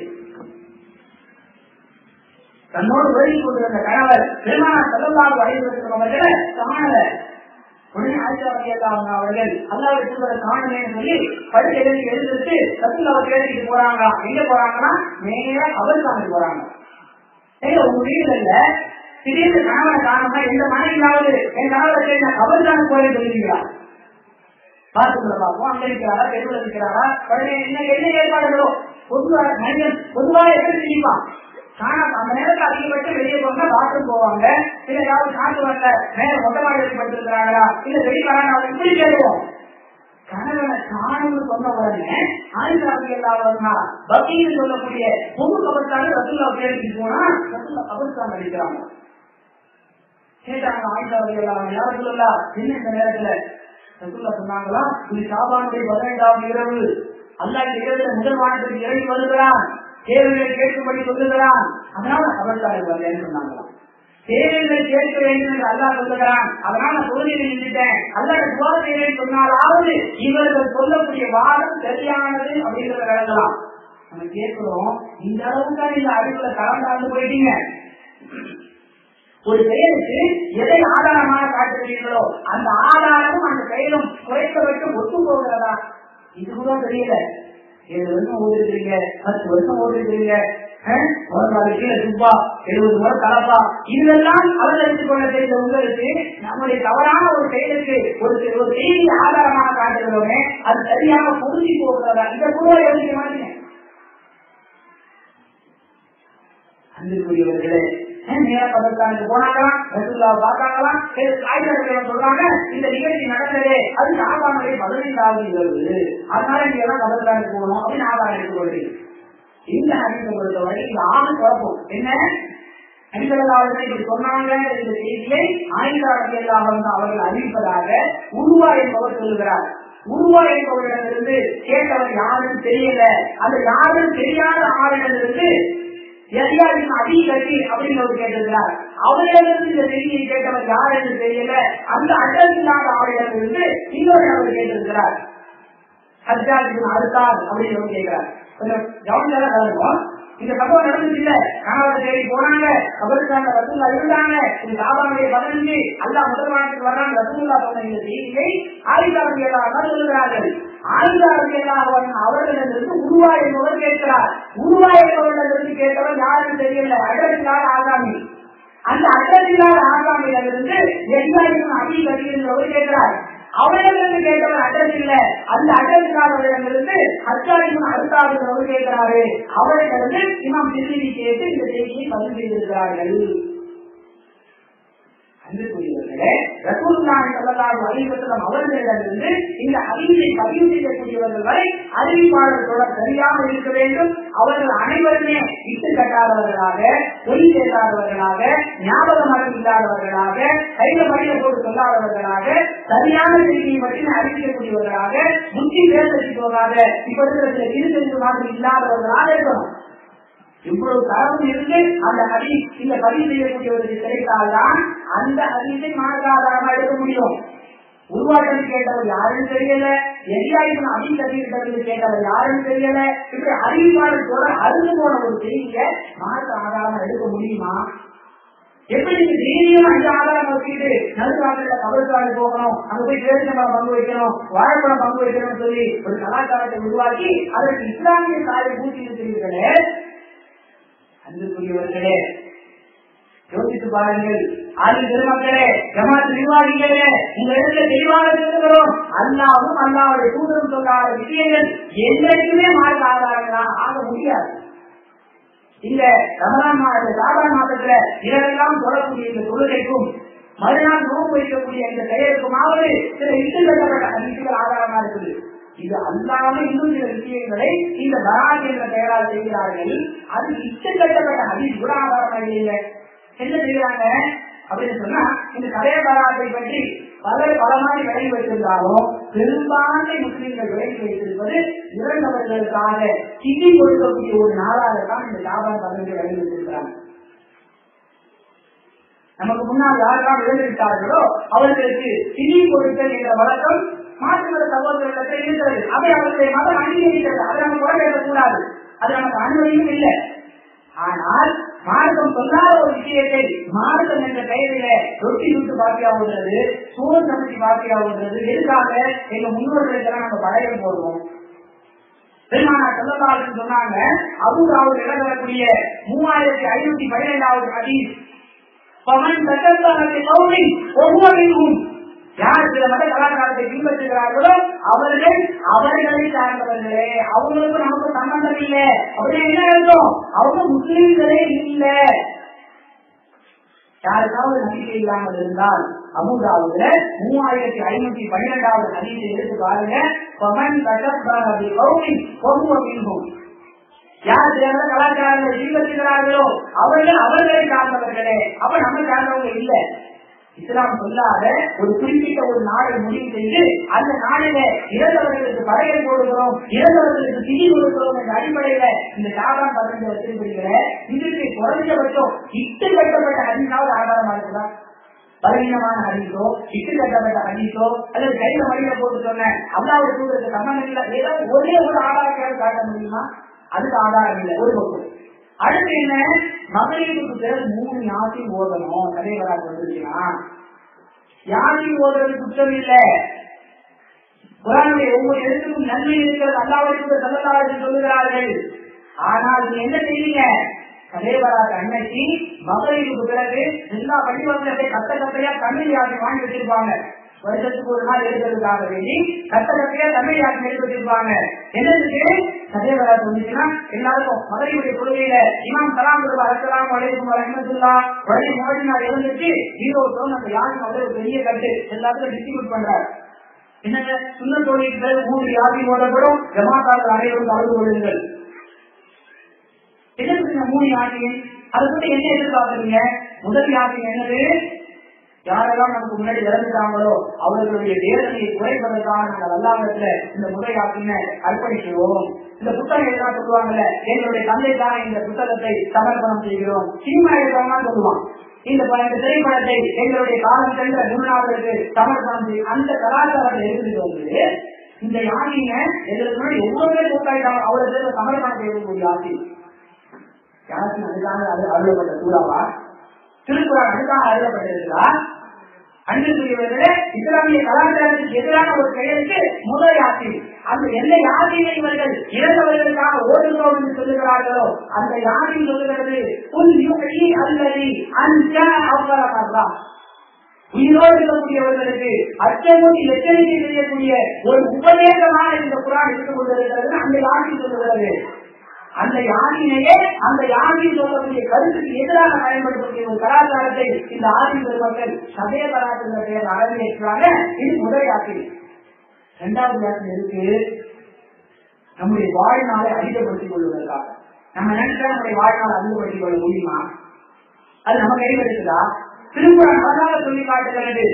தன்னோடு உறங்கிக் கொண்டிருந்த கணவர் பெருமானா செல்லல்லாக வழிபெற்றவர்களை காணல. உடனே ஆயிரத்தி அவர்கள் அல்லாவை தூதரை காணலேன்னு சொல்லி படுக்கையிலிருந்து எழுந்திருச்சு ரசூல்லாவை தேடிட்டு போறாங்க எங்க போறாங்கன்னா? நேரா காண போறாங்க. உங்க வீட்டுல இல்ல. திடீர்னு கணவனை காணும்னா எந்த மனைவியாவது என் கணவரை தேடி நான் கபர்ஸ்தானுக்கு போய் சொல்லுவீங்களா பாத்துக்குள்ள பார்ப்போம் அங்க இருக்கிறாரா தெருவில் இருக்கிறாரா? உடனே என்ன என்ன ஏற்பாடுகளோ? பொதுவாக மனிதன் பொதுவாக எப்படி செய்வான் ஆனா அந்த நேரத்தில் அதிகபட்சம் வெளியே போனா பாத்ரூம் போவாங்க. இல்ல ஏதாவது காட்டு வரல மேல மொட்டை மாடி படுத்திருக்கிறாங்களா இல்ல வெளிக்காரன் இப்படி கணவனை சொன்ன உடனே ஆயுதாபி எல்லாவதுனா பக்தின்னு சொல்லக்கூடிய பொது கபர்ஸ்தான ரசுல்லா தேடிட்டு போனா ரசுல்லா கபர்ஸ்தான் அடிக்கிறாங்க கேட்டாங்க ஆயுதாபி எல்லாம் யாரும் சொல்லலா? என்ன இந்த நேரத்துல? சொன்னாங்களா இது சாபானுடைய பதினைந்தாவது இரவு. அல்லா இந்த இரவுல முதல் வானத்திற்கு இறங்கி வருகிறான். தேவைகளை கேட்கும்படி சொல்லுகிறான். அதனால கபர்ஸ்தானுக்கு வரலன்னு சொன்னாங்களா தேவைகளை கேட்க வேண்டும் என்று அல்லா சொல்லுகிறான். அதனால தொழிலில் நின்றுட்டேன். அல்லாத துவா செய்கிறேன் சொன்னாலாவது இவர்கள் சொல்லக்கூடிய வாதம் சரியானது அப்படின்றத விளங்கலாம். நம்ம கேட்கிறோம் இந்த அளவுக்கு இந்த அறிவுல கலந்தாண்டு போயிட்டீங்க. ஒரு செயலுக்கு எதை ஆதாரமாக காட்டுகிறீர்களோ அந்த ஆதாரமும் அந்த செயலும் குறைந்தபட்சம் ஒத்து போகிறதா இது கூட தெரியல. ஏழு வருஷம் ஓடிருக்கிறீங்க பத்து வருஷம் ஓடிருக்கிறீங்க கீழே சுப்பா எழுபது முறை கலப்பா. இதெல்லாம் அவதரித்துக் கொள்ள தெரிந்த உங்களுக்கு நம்முடைய தவறான ஒரு செயலுக்கு ஒரு ஒரு செய்தி ஆதாரமாக காட்டுகிறோமே அது சரியாக பொருந்தி போகிறதா? இதை கூட யோசிக்க மாட்டீங்க. அன்புக்குரியவர்களே சொல்றாங்க இந்த நிகழ்ச்சி நடந்ததே அது சாபானுடைய பதினைந்தாவது அதனால நீங்க எல்லாம் போகணும் அப்படின்னு ஆதாரம் எடுத்துக்கொள்றீங்க இந்த அறிவை பொறுத்தவரை இந்த ஆறு குழப்பம். என்ன? அடிப்படையாளர்கள் இப்படி சொன்னாங்க என்ற செய்தியை ஆயுதாளர்கள் அவர்கள் அறிவிப்பதாக உருவா என்பவர் சொல்லுகிறார். உருவா என்பவரிடமிருந்து கேட்டவர் யாருன்னு தெரியல. அந்த யாரும் தெரியாத ஆளிடமிருந்து எரியாவின் அடி கட்டி அப்படின்னு அவர் கேட்டிருக்கிறார். அவரிடமிருந்து இந்த செய்தியை கேட்டவர் யார் என்று தெரியல. அந்த அட்டத்தில்லாத ஆளிடமிருந்து இன்னொரு அவர் கேட்டிருக்கிறார். ஹஜ்ஜாஜின் அடுத்தார் அப்படின்னு அவர் கேட்கிறார். கொஞ்சம் கவனிச்சாதான் கலருவோம் இந்த சம்பவம் நடந்தது இல்ல கணவரை தேடி போனாங்க. அவருக்கான ரசூல்லா இருந்தாங்க. இந்த சாபானுடைய பதினஞ்சு. அல்லா முதல்வானத்துக்கு வர்றாங்க ரசூல்லா சொன்ன இந்த செய்தியை ஆயுதாரதி எல்லாம் சொல்லுகிறார்கள். ஆயுதாரதி எல்லாம் அவர்களிடமிருந்து உருவா என்பவர் கேட்கிறார். உருவா என்பவர்களிடமிருந்து கேட்டவர் யாரும் தெரியல. அடத்தில்லாத ஆகாமி அந்த அடத்தில்லாத ஆகாமியிலிருந்து எங்காயும் அடி கட்டியிருந்தவர் கேட்கிறார். அவரிடமிருந்து கேட்டவர் அட்ரஸ் இல்ல. அந்த அட்ரஸ்காரரிடமிருந்து அச்சாரியும் அடுத்தார்கள் கேட்கிறாரு அவரிடமிருந்து இமாம் திரும்பி கேட்டு இந்த செய்தியை பதிவு செய்திருக்கிறார்கள். அன்புக்குரியவர்களே ரசூலுல்லாஹி ஸல்லல்லாஹு அலைஹி வஸல்லம் அவர்களிடமிருந்து இந்த அறிவியை பதிவு செய்யக்கூடியவர்கள் வரை அறிவிப்பாளர் சரியாக இருக்க வேண்டும். அவர்கள் அனைவருமே இட்டு கட்டாதவர்களாக பொய் பேசாதவர்களாக ஞாபக மரம் இல்லாதவர்களாக கையில மடியில போட்டு சொல்லாதவர்களாக சரியான செய்தியை மட்டுமே அறிவிக்கக்கூடியவர்களாக புத்தி பேசி போகாத இப்ப இருக்கிற மாதிரி இல்லாதவர்களாக இருக்கணும். இவ்வளவு காலம் இருந்து அந்த ஹரி இந்த பதிவு செய்யக்கூடியவருக்கு கிடைத்தால்தான் அந்த ஹரிசை மானதாதாரமா எடுக்க முடியும். உருவாக்கம் கேட்டவர் யாரும் தெரியல எரியாயுதம் அடி கட்டிக்கிட்டவர்கள் கேட்டவர் யாரும் தெரியல இப்படி அறிவிப்பாளர் கூட அருந்து போன ஒரு செய்திய மாற்ற ஆதாரமா எடுக்க முடியுமா? எப்படி நீங்க டெய்லியும் அஞ்சு ஆதாரம் வச்சுட்டு நடுவாக்கில கபருக்காடு போகணும் அங்க போய் பேரிச்சம்பழம் பங்கு வைக்கணும் வாழைப்பழம் பங்கு வைக்கணும்னு சொல்லி ஒரு கலாச்சாரத்தை உருவாக்கி அதற்கு இஸ்லாமிய சாலை பூச்சி இருக்கிறீர்களே அன்புக்குரியவர்களே யோசித்து பாருங்கள். ஆதி பெருமக்களே ஜமாத் நிர்வாகிகளே உங்க இடத்துல தெளிவாக இருக்கிறோம் அல்லாவும் அல்லாவுடைய தூதரும் சொல்லாத விஷயங்கள் என்றைக்குமே மார்க்க ஆதாரங்களாக ஆக முடியாது. இந்த ரமலான் மாதத்துல சாதாரண மாதத்துல இரவெல்லாம் தொடரக்கூடிய இந்த தொழுகைக்கும் மறுநாள் நோன்பு வைக்கக்கூடிய இந்த செயலுக்குமாவது சில இட்டு கட்டப்பட்ட அதிர்ச்சிகள் ஆதாரமா இருக்குது. இது அல்லாம இன்னும் சில விஷயங்களை இந்த பராக் என்ற பெயரால் செய்கிறார்கள். அது இட்டு கட்டப்பட்ட அதிர் கூட இல்லை என்ன செய்யறாங்க அப்படின்னு சொன்னா இந்த கதை பராத்தை பற்றி பலர் பல மாதிரி விலகி வைத்திருந்தாலும் பெரும்பான்மை முஸ்லீம்கள் விலகி வைத்திருப்பது இறந்தவர்களுக்காக திதி கொடுக்கக்கூடிய ஒரு நாளாக தான் இந்த வியாபார பதவியை விலகி வைத்திருக்கிறாங்க நமக்கு முன்னால் யாரெல்லாம் விழுந்துவிட்டார்களோ அவர்களுக்கு திணி கொடுத்தல் என்ற வழக்கம் மாற்று சகோதரர்களிடத்தில் இருக்கிறது. அதை அவர்களுடைய மதம் அங்கீகரிக்கிறது. அதை நம்ம குறை கூடாது அது நமக்கு அனுமதியும் இல்லை. ஆனால் மார்க்கம் சொல்லாத ஒரு விஷயத்தை மார்க்கம் என்ற பெயரில ரொட்டி சுட்டு பாக்கியாகுன்றது சூழல் சமைச்சு பாக்கியாகுன்றது எதுக்காக எங்க முன்னோர்களுக்கெல்லாம் நம்ம படையம் போடுவோம்? பெருமானா சொல்லலாருன்னு சொன்னாங்க அபுதாவுக்கு இடம் வரக்கூடிய மூவாயிரத்தி ஐநூத்தி பதினைந்தாவது ஹதீஸ் பவன் தகவலை கௌரி ஒவ்வொருவரும் யார் சில மத கலாச்சாரத்தை பின்பற்றுகிறார்களோ அவர்கள் அவர்களை சார்ந்தவர்களே. அவங்களுக்கு நமக்கு சம்பந்தம் இல்லை. அப்படின்னு என்ன அர்த்தம்? அவங்க முஸ்லீம்களே இல்லை. யாருக்காவது நம்பிக்கை இல்லாமல் இருந்தால் அபுதாவுல மூவாயிரத்தி ஐநூத்தி பன்னிரெண்டாவது அதிகத்தை எடுத்து பாருங்க. பவன் தகவலை கௌரி யார் சில கலாச்சாரங்கள் கலாச்சாரங்களை அவர்கள் அவர்களை சார்ந்தவர்களே. அப்ப நம்ம சார்ந்தவங்க இல்லை. இஸ்லாம் சொல்லாத ஒரு குறிப்பிட்ட ஒரு நாளை முடிவு செய்து அந்த நாளில இறந்தவர்களுக்கு படையல் போடுகிறோம் இறந்தவர்களுக்கு திதி கொடுக்கிறோம் என்ற அடிப்படையில இந்த சாதாரண பதினஞ்சு வச்சிருக்கிறீங்கள இதுக்கு குறைஞ்சபட்சம் இட்டு கட்டப்பட்ட அதிகாவது ஆதாரமா இருக்குதா? பலவீனமான ஹதீஸோ இட்டு கட்டப்பட்ட ஹதீஸோ அல்லது கையில வழியில போட்டு சொன்ன அவ்வளவு தூதருக்கு சம்பந்தம் இல்லை ஏதாவது ஒரே ஒரு ஆதாரத்தை காட்ட முடியுமா? அதுக்கு ஆதாரம் இல்லை ஒரு பக்கம். அடுத்து என்ன? மகளிருக்கு பிறகு மூணு யாத்தையும் ஓதணும் தலைவராக வந்துருச்சுன்னா. யாசி ஓதுறது குற்றம் இல்லை. குரானுடைய ஒவ்வொரு எழுத்துக்கும் நன்மை இருக்கிறது. அல்லாவுடைய சொல்லலாறு சொல்லுகிறார்கள். ஆனால் நீங்க என்ன செய்வீங்க? தலைவராக அன்னைக்கு மகளிருக்கு பிறகு எல்லா பள்ளிவாசலை கத்த கத்தையா தமிழ் யாசி வாங்கி வச்சிருப்பாங்க. வருஷத்துக்கு ஒரு நாள் எழுதுறதுக்காக வேண்டி கத்த கத்தையா தமிழ் யாசி எழுதி வச்சிருப்பாங்க. என்னதுக்கு கதைவரா சொன்னீங்கன்னா எல்லாருக்கும் மதுரையுடைய கொள்கையில இமாம் சலாம் அலக்கலாம் வலைக்கும் ரஹமத்துல்லா வழி மோடி நாள் இருந்துச்சு ஈரோடு அந்த யாரும் வந்து ஒரு பெரிய கட்டு. எல்லாத்துக்கும் டிஸ்ட்ரிபியூட் பண்றாரு. என்னங்க? சுண்ண தொழில்கள் மூன்று யாதி ஓடப்படும் ஜமாத்தாளர் அனைவரும் கலந்து கொள்ளுங்கள். என்ன மூணு யாதிகள் அதை பத்தி என்ன எதிர்பார்க்குறீங்க? முதல் யாதி என்னது? யாரெல்லாம் நமக்கு முன்னாடி இறந்துட்டாங்களோ அவர்களுடைய வேதனையை குறைப்பதற்காக நாங்கள் அல்லாமத்துல இந்த முறையாக்கின அர்ப்பணிக்கிறோம். இந்த புத்தகம் எல்லாம் சொல்லுவாங்கல்ல? எங்களுடைய தந்தை தான் இந்த புத்தகத்தை சமர்ப்பணம் செய்கிறோம். சினிமா எழுதாம சொல்லுவான். இந்த இந்த திரைப்படத்தை எங்களுடைய காலம் சென்ற குருநாதருக்கு சமர்ப்பணம் செய்யும் அந்த கலாச்சாரத்தை எடுத்துட்டு வந்து இந்த யானைங்க எங்களுக்கு முன்னாடி ஒவ்வொரு கூட்டாயிட்டாங்க அவர்களுக்கு சமர்ப்பணம் செய்யக்கூடிய ஆசி யாருக்கும் அதுக்காக அது அருளப்பட்ட சூறாவா? திருக்குறள் அதுக்காக அருளப்பட்டிருக்கிறா அன்புக்குரியவர்களே இஸ்லாமிய கலாச்சாரத்துக்கு எதிரான ஒரு செயலுக்கு முதல் யாத்திரை. அந்த எந்த யாத்திரை இவர்கள் இறந்தவர்களுக்காக ஓடுகிறோம் என்று சொல்லுகிறார்களோ அந்த யாத்திரை சொல்லுகிறது உன் யுகி அல்லது அந்த அவ்வளவு உயிரோடு இருக்கக்கூடியவர்களுக்கு அச்சமூட்டி எச்சரிக்கை செய்யக்கூடிய ஒரு உபதேசமாக இந்த குரான் இருந்து கொண்டிருக்கிறது அந்த யாத்திரை சொல்லுகிறது. அந்த யானையிலேயே அந்த யானையில் சொல்லக்கூடிய கருத்துக்கு எதிராக பயன்படுத்தக்கூடிய ஒரு கலாச்சாரத்தை இந்த ஆதி பெருமக்கள் சதய கலாச்சார பெயர் அரங்கேற்றாங்க இது முதல் யாத்திரை. இரண்டாவது யாத்திரை இருக்கு நம்முடைய வாழ்நாளை அதிகப்படுத்திக் கொள்வதற்காக. நம்ம நினைச்சா நம்முடைய வாழ்நாளை அதிகப்படுத்திக் கொள்ள முடியுமா? அது நம்ம கையில் திரும்ப திருக்குறள் அழகாக சொல்லி காட்டுகிறது.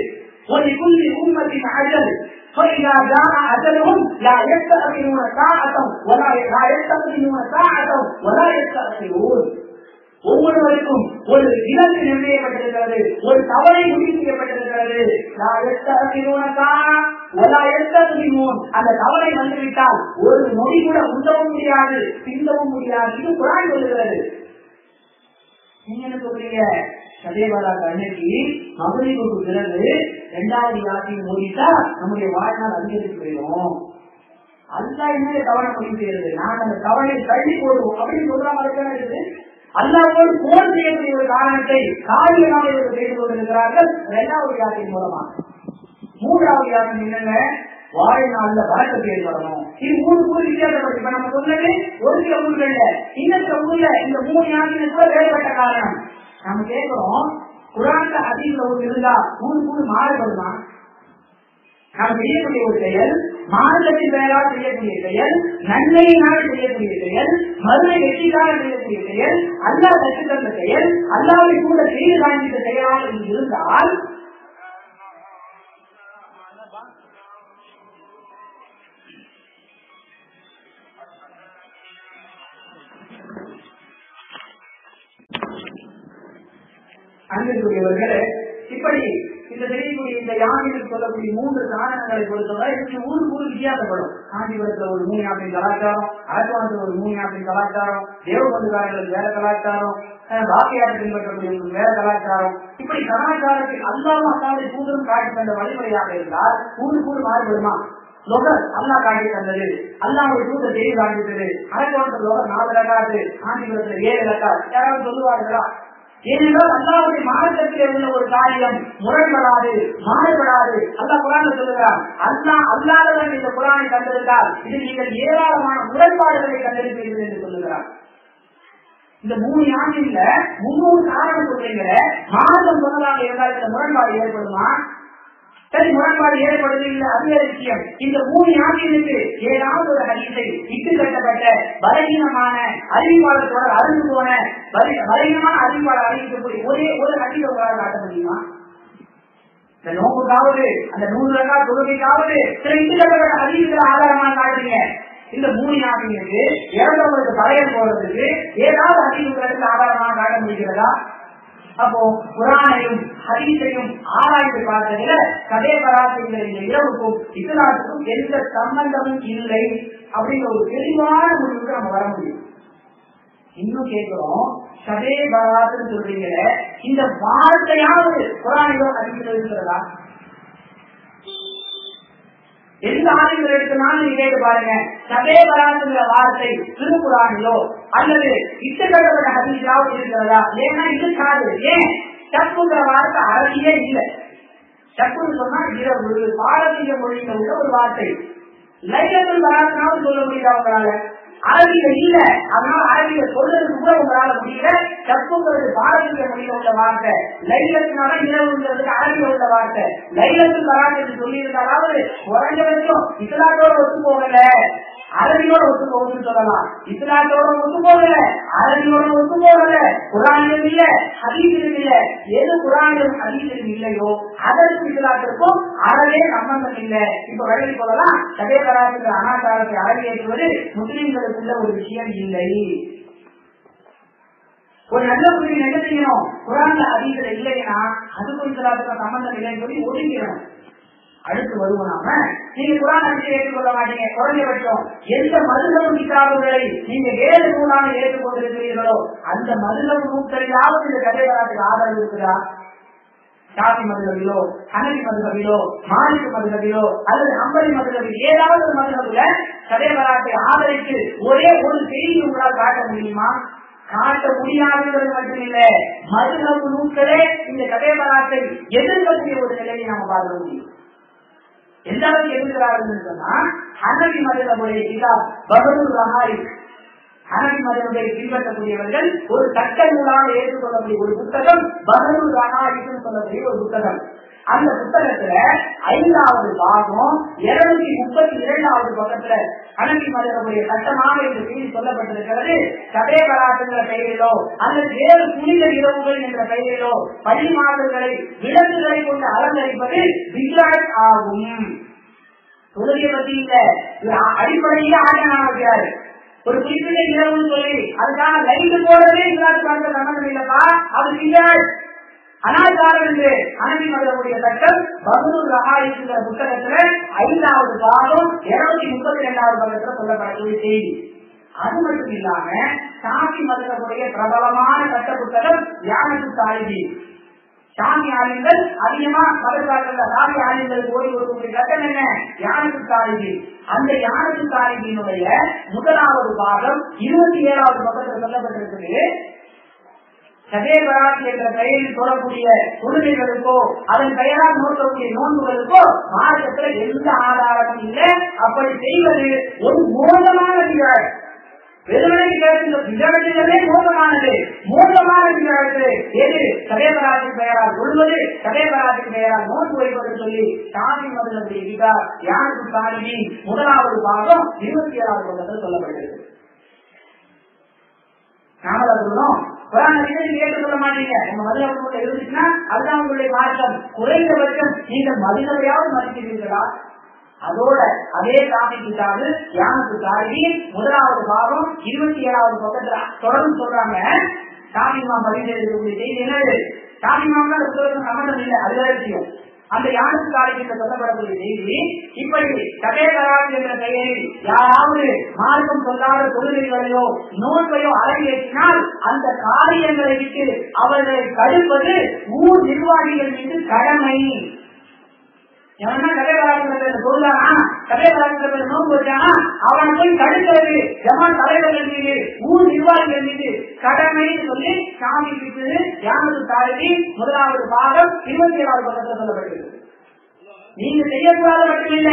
ஒரு குள்ளி உண்மத்தின் அழல் فإذا جاء أجلهم لا يستأخرون ساعة ولا لا يستقدمون ساعة ولا يستأخرون ஒவ்வொருவருக்கும் ஒரு இலக்கு நிர்ணயிக்கப்பட்டிருக்கிறது ஒரு தவறை முடிவு செய்யப்பட்டிருக்கிறது அந்த தவறை வந்துவிட்டால் ஒரு நொடி கூட உந்தவும் முடியாது பிந்தவும் முடியாது இது குரான் சொல்லுகிறது நீங்க என்ன சொல்றீங்க சதேவரா அன்னைக்கு மகளிருக்கு பிறகு இரண்டாவது யாத்திரை ஓடிட்டா நம்முடைய வாழ்நாள் அதிகரித்து போயிடும். அல்லா என்ன கவனம் முடிவு செய்யறது. அந்த கவனை தள்ளி போடுவோம். அப்படின்னு சொல்ற மாதிரி இருக்குது. அல்லாவோடு போர் செய்யக்கூடிய ஒரு காரணத்தை காரியமாக இவர்கள் செய்து கொண்டிருக்கிறார்கள். இரண்டாவது யாத்திரை மூலமா. மூன்றாவது யாத்திரை என்னங்க? வாழ்நாள்ல வழக்கத்தை ஏற்படணும் இது மூணு கூறு வித்தியாசப்பட்டு இப்ப நம்ம சொன்னது ஒரு சில ஊர்கள்ல இன்னும் சில ஊர்ல இந்த மூணு யாத்திரை கூட வேறுபட்ட காரணம். நம்ம கேட்கிறோம் குரான்ல அதிக இருந்தா மூணு மூணு மாறுபடுமா? நாம் செய்யக்கூடிய ஒரு செயல் மாநிலத்தின் பெயரால் செய்யக்கூடிய செயல் நன்மையினால் செய்யக்கூடிய செயல் மதுரை வெற்றிக்காக செய்யக்கூடிய செயல் அல்லா கற்றுத்தந்த செயல் அல்லாவை கூட செய்து காண்பித்த செயலாக இருந்தால் அன்பிற்குரியவர்களே இப்படி இந்த தெரியக்கூடிய இந்த யானையில் சொல்லக்கூடிய மூன்று காரணங்களை பொறுத்தவரை இதுக்கு ஊரு ஊரு வித்தியாசப்படும். காஞ்சிபுரத்துல ஒரு மூணு நாட்டின் கலாச்சாரம் அரசாங்கத்துல ஒரு மூணு நாட்டின் கலாச்சாரம் தேவபந்துகாரர்களுக்கு வேற கலாச்சாரம் வாக்கியாட்டை பின்பற்றக்கூடியவங்களுக்கு வேற கலாச்சாரம். இப்படி கலாச்சாரத்தில் அல்லாமல் அல்லாவுடைய தூதரும் காட்டி தந்த வழிமுறையாக இருந்தால் ஊரு கூறு மாறுபடுமா லோகர் அல்லா காட்டி தந்தது அல்லாவுடைய தூதர் செய்தி காண்பித்தது அரசாங்கத்தில் லோகர் நாலு ரகாது காஞ்சிபுரத்துல ஏழு ரகா யாராவது சொல்லுவார்களா? ஏனென்றால் அல்லாவுடைய மார்க்கத்திலே உள்ள ஒரு காரியம் முரண்படாது மாறுபடாது. அல்லா குரான் சொல்லுகிறார் அல்லா அல்லாதவன் இந்த குரானை கண்டிருந்தால் இது நீங்கள் ஏராளமான முரண்பாடுகளை கண்டிருப்பீர்கள் என்று சொல்லுகிறார் இந்த மூணு ஆண்டில முன்னூறு காரணம் சொல்றீங்க மாதம் சொன்னதாக இருந்தால் இந்த முரண்பாடு ஏற்படுமா? சரி முரண்பாடு ஏற்படுது இல்ல அது விஷயம். இந்த மூணு ஆண்டிலுக்கு ஏதாவது ஒரு ஹரிசை இட்டு கட்டப்பட்ட பலகீனமான அறிவிப்பாளர்களோட அருந்து போன பலகீனமான அறிவிப்பாளர் அறிவிக்கக்கூடிய ஒரே ஒரு ஹரிசை உங்களால் காட்ட முடியுமா? இந்த அந்த நூறு ரகா தொழுகைக்காவது சில இட்டு கட்டப்பட்ட அறிவிக்கிற ஆதாரமாக காட்டுறீங்க. இந்த மூணு நாட்டிற்கு இறந்தவங்களுக்கு பழையம் போறதுக்கு ஏதாவது அறிவிக்கிறதுக்கு ஆதாரமாக காட்ட முடிகிறதா? அப்போ குரானையும் ஹதீஸையும் ஆராய்ந்து பார்த்ததுல கதே பராசைங்கிற இந்த இரவுக்கும் இஸ்லாத்துக்கும் எந்த சம்பந்தமும் இல்லை அப்படிங்கிற ஒரு தெளிவான முடிவுக்கு நம்ம வர முடியும். இன்னும் கேட்கிறோம் சதே பராத்துன்னு சொல்றீங்களே இந்த வார்த்தையாவது குரானிலோ ஹதீஸிலோ எந்த ஆணைகள் எடுத்தனாலும் நீங்க கேட்டு பாருங்க. சதே வராதுங்கிற வார்த்தை திருக்குறானிலோ அல்லது இத்தகப்பட்ட ஹதீஸாவது இருக்கிறதா? ஏன்னா இது காது. ஏன்? தப்புங்கிற வார்த்தை அறவியே இல்லை. தப்புன்னு சொன்னா இரவு. பாரதிய மொழியில உள்ள ஒரு வார்த்தை. லைலத்தில் வராதுனாலும் சொல்ல முடியாது உங்களால? அரபியில இல்ல. அதனால அரபியில சொல்றதுக்கு கூட உங்களால முடியல. தப்புங்கிறது பாரதிய மொழியில உள்ள வார்த்தை. லைலத்தினால இரவுங்கிறதுக்கு அரபியில உள்ள வார்த்தை. லைலத்தில் வராது சொல்லி இருந்தாலாவது வரைக்கும் இஸ்லாத்தோட ஒத்து போகல. அரபியோட ஒத்து போகுதுன்னு சொல்லலாம். இஸ்லாத்தோட ஒத்து போகல. அரபியோட ஒத்து போகல. குரானிலும் இல்ல ஹதீஸிலும் இல்ல. எது குரானிலும் ஹதீஸிலும் இல்லையோ அதற்கு இஸ்லாத்திற்கும் அறவே சம்பந்தம் இல்லை. இப்ப வழங்கி போகலாம் சதே கராசிக்கிற அனாச்சாரத்தை அரங்கேற்றுவது உள்ள ஒரு விஷயம் இல்லை. ஒரு நல்ல புரியும் என்ன செய்யணும்? குரான்ல அதிகத்துல இல்லைன்னா அது இஸ்லாத்துக்கும் சம்பந்தம் இல்லைன்னு சொல்லி ஒதுக்கிறோம். அடுத்து வருவோம் நாம. நீங்க குரான் அதிகம் ஏற்றுக்கொள்ள மாட்டீங்க. குறைஞ்சபட்சம் எந்த மதுளவு கிதாபுகளை நீங்க வேறு நூலாக ஏற்றுக்கொண்டிருக்கிறீர்களோ அந்த மதுளவு நூல்களிலாவது இந்த கதை வராதுக்கு ஆதரவு இருக்குதா? சாதி மதுரவிலோ ஹனவி மதுரவிலோ மாலிக் மதுரவிலோ அல்லது அம்பரி மதுரவில் ஏதாவது ஒரு மதுரவுல கதை வராட்டை ஆதரித்து ஒரே ஒரு செய்தி உங்களால் காட்ட முடியுமா? காட்ட முடியாதுங்கிறது மட்டுமில்ல மதுரவு நூல்களே இந்த கதை வராட்டை எதிர்க்கக்கூடிய ஒரு நிலையை நாம பார்க்க முடியும். எந்த அளவுக்கு எதிர்க்கிறார்கள் சொன்னா ஹனவி மதுரவுடைய கிதாப் பகதூர் ரஹாய் ஹனவி மதத்தை பின்பற்றக்கூடியவர்கள் ஒரு சட்ட நூலாக ஏற்றுக்கொள்ளக்கூடிய ஒரு புத்தகம் பகனு ரஹாயின்னு சொல்லக்கூடிய ஒரு புத்தகம். அந்த புத்தகத்துல ஐந்தாவது பாகம் இருநூத்தி முப்பத்தி இரண்டாவது பக்கத்துல அனந்தி மதனுடைய சட்டமாக இந்த செய்தி சொல்லப்பட்டிருக்கிறது. சதய பராட்டுங்கிற பெயரிலோ அல்லது வேறு புனித இரவுகள் என்ற பெயரிலோ பள்ளி மாதங்களை விலங்குகளை கொண்டு அலங்கரிப்பது விஜாட் ஆகும். தொழுகை பத்தி இல்ல. அடிப்படையில ஆட்டம் ஆகிறார் ஒரு குறிப்பிட்ட இரவுன்னு சொல்லி அதுக்கான லைட்டு போடவே இல்லாத சம்பந்தம் இல்லப்பா அது விஜாட் அனாச்சாரம் என்று அனந்தி மதனுடைய சட்டம் பகதூர் ரஹாயிங்கிற புத்தகத்துல ஐந்தாவது பாகம் இருநூத்தி முப்பத்தி இரண்டாவது பக்கத்துல சொல்லப்படக்கூடிய செய்தி. அது மட்டும் இல்லாம சாமி மதத்துடைய பிரபலமான சட்ட புத்தகம் யானத்து சாயிதி சாமி ஆலயங்கள் அதிகமா மதக்காரர்கள் சாமி ஆலயங்களுக்கு ஓடி ஒருவருடைய கட்டம் என்ன? யானத்து சாயிதி அந்த யானத்து சாயிதியினுடைய முதலாவது பாகம் இருபத்தி ஏழாவது பக்கத்தில் சொல்லப்பட்டிருக்குது. சதேபராத் என்ற பெயரில் சொல்லக்கூடிய தொழுகைகளுக்கோ அதன் பெயரால் நோக்கக்கூடிய நோன்புகளுக்கோ மார்க்கத்துல எந்த ஆதாரமும் இல்லை. அப்படி செய்வது ஒரு மோசமான நிகழ்வு வெறுமனை கேட்கின்ற விதவெட்டிகளே மோசமானது. மோசமான நிகழ்வு எது? சதேபராத்தின் பெயரால் கொள்வது சதேபராத்தின் பெயரால் நோன்பு வைப்பது சொல்லி சாமி மதுரத்தை விட்டார் யாருக்கு சாமி முதலாவது பாகம் இருபத்தி ஏழாவது பக்கத்தில் சொல்லப்பட்டது நாம சொல்றோம். குரான் குறைந்தபட்சம் நீங்கள் மதுரையாவது மதிக்கிறீர்களா? அதோட அதே டாபிக்காக யானுக்கு தாண்டி முதலாவது பாகம் இருபத்தி ஏழாவது பக்கத்துல தொடர்ந்து சொல்றாங்க. சாமிமா பதினேழு செய்தி என்னது? சாமிமாவுக்கு அது சம்மந்தம் இல்லை. அது விஷயம். அந்த யானுக்கு காலைக்கு சொல்லப்படக்கூடிய செய்தி இப்படி கதேகராஜ் என்ற பெயரில் யாராவது மார்க்கம் சொல்லாத தொழில்களையோ நோய்களையோ அரங்கேற்றினால் அந்த காரியங்களை விட்டு அவர்களை கழிப்பது ஊர் நிர்வாகிகள் மீது கடமை. எவனா கதைவராஜன் சொல்றானா கதைவராஜன் நோன்பு வச்சானா அவனை போய் தடுக்கிறது ஜமான் தலைவர்கள் மீது ஊர் நிர்வாகிகள் மீது கடமைன்னு சொல்லி சாமி கிட்டு யானது தாழ்த்தி முதலாவது பாகம் இருபத்தி ஏழாவது பக்கத்தில் சொல்லப்பட்டிருக்கு நீங்க செய்யக்கூடாத மட்டுமில்ல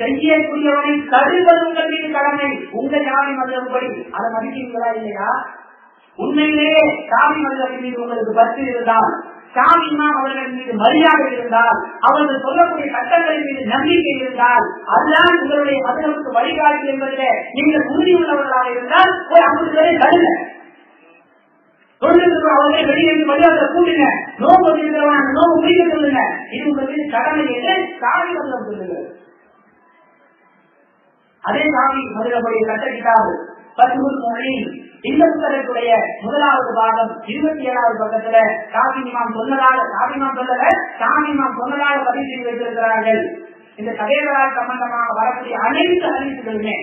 செய்யக்கூடியவனை தடுப்பது உங்கள் மீது கடமை. உங்க சாமி மன்றப்படி அதை மதிக்கிறீங்களா இல்லையா? உண்மையிலேயே சாமி மன்றத்தின் மீது உங்களுக்கு பற்று இருந்தால் சாமிமா அவர்கள் மீது மரியாதை இருந்தால் அவர்கள் சொல்லக்கூடிய சட்டங்களின் மீது நம்பிக்கை இருந்தால் அதுதான் உங்களுடைய மதங்களுக்கு வழிகாட்டு என்பதில் நீங்கள் உறுதியுள்ளவர்களாக இருந்தால் ஒரு ஐம்பது பேரை தருங்க. தொழிலுக்கு அவர்களை வெளியே மரியாதை கூட்டுங்க நோம்பு இருக்கிறவன் சொல்லுங்க. இது உங்களுக்கு கடமை என்று சாமி சொல்லுங்க அதே சாமி மதுரப்படி கட்டளிட்டாது பத்து மொழி முதலாவது பாகம் இருபத்தி ஏழாவது பக்கத்துல காபிமான் சொன்னதாக காபிமான் சொல்லல காமிமான் சொன்னதாக பதிவு செய்து வைத்திருக்கிறார்கள். இந்த சதேவரால் சம்பந்தமாக வரக்கூடிய அனைத்து அறிவிப்புகளுமே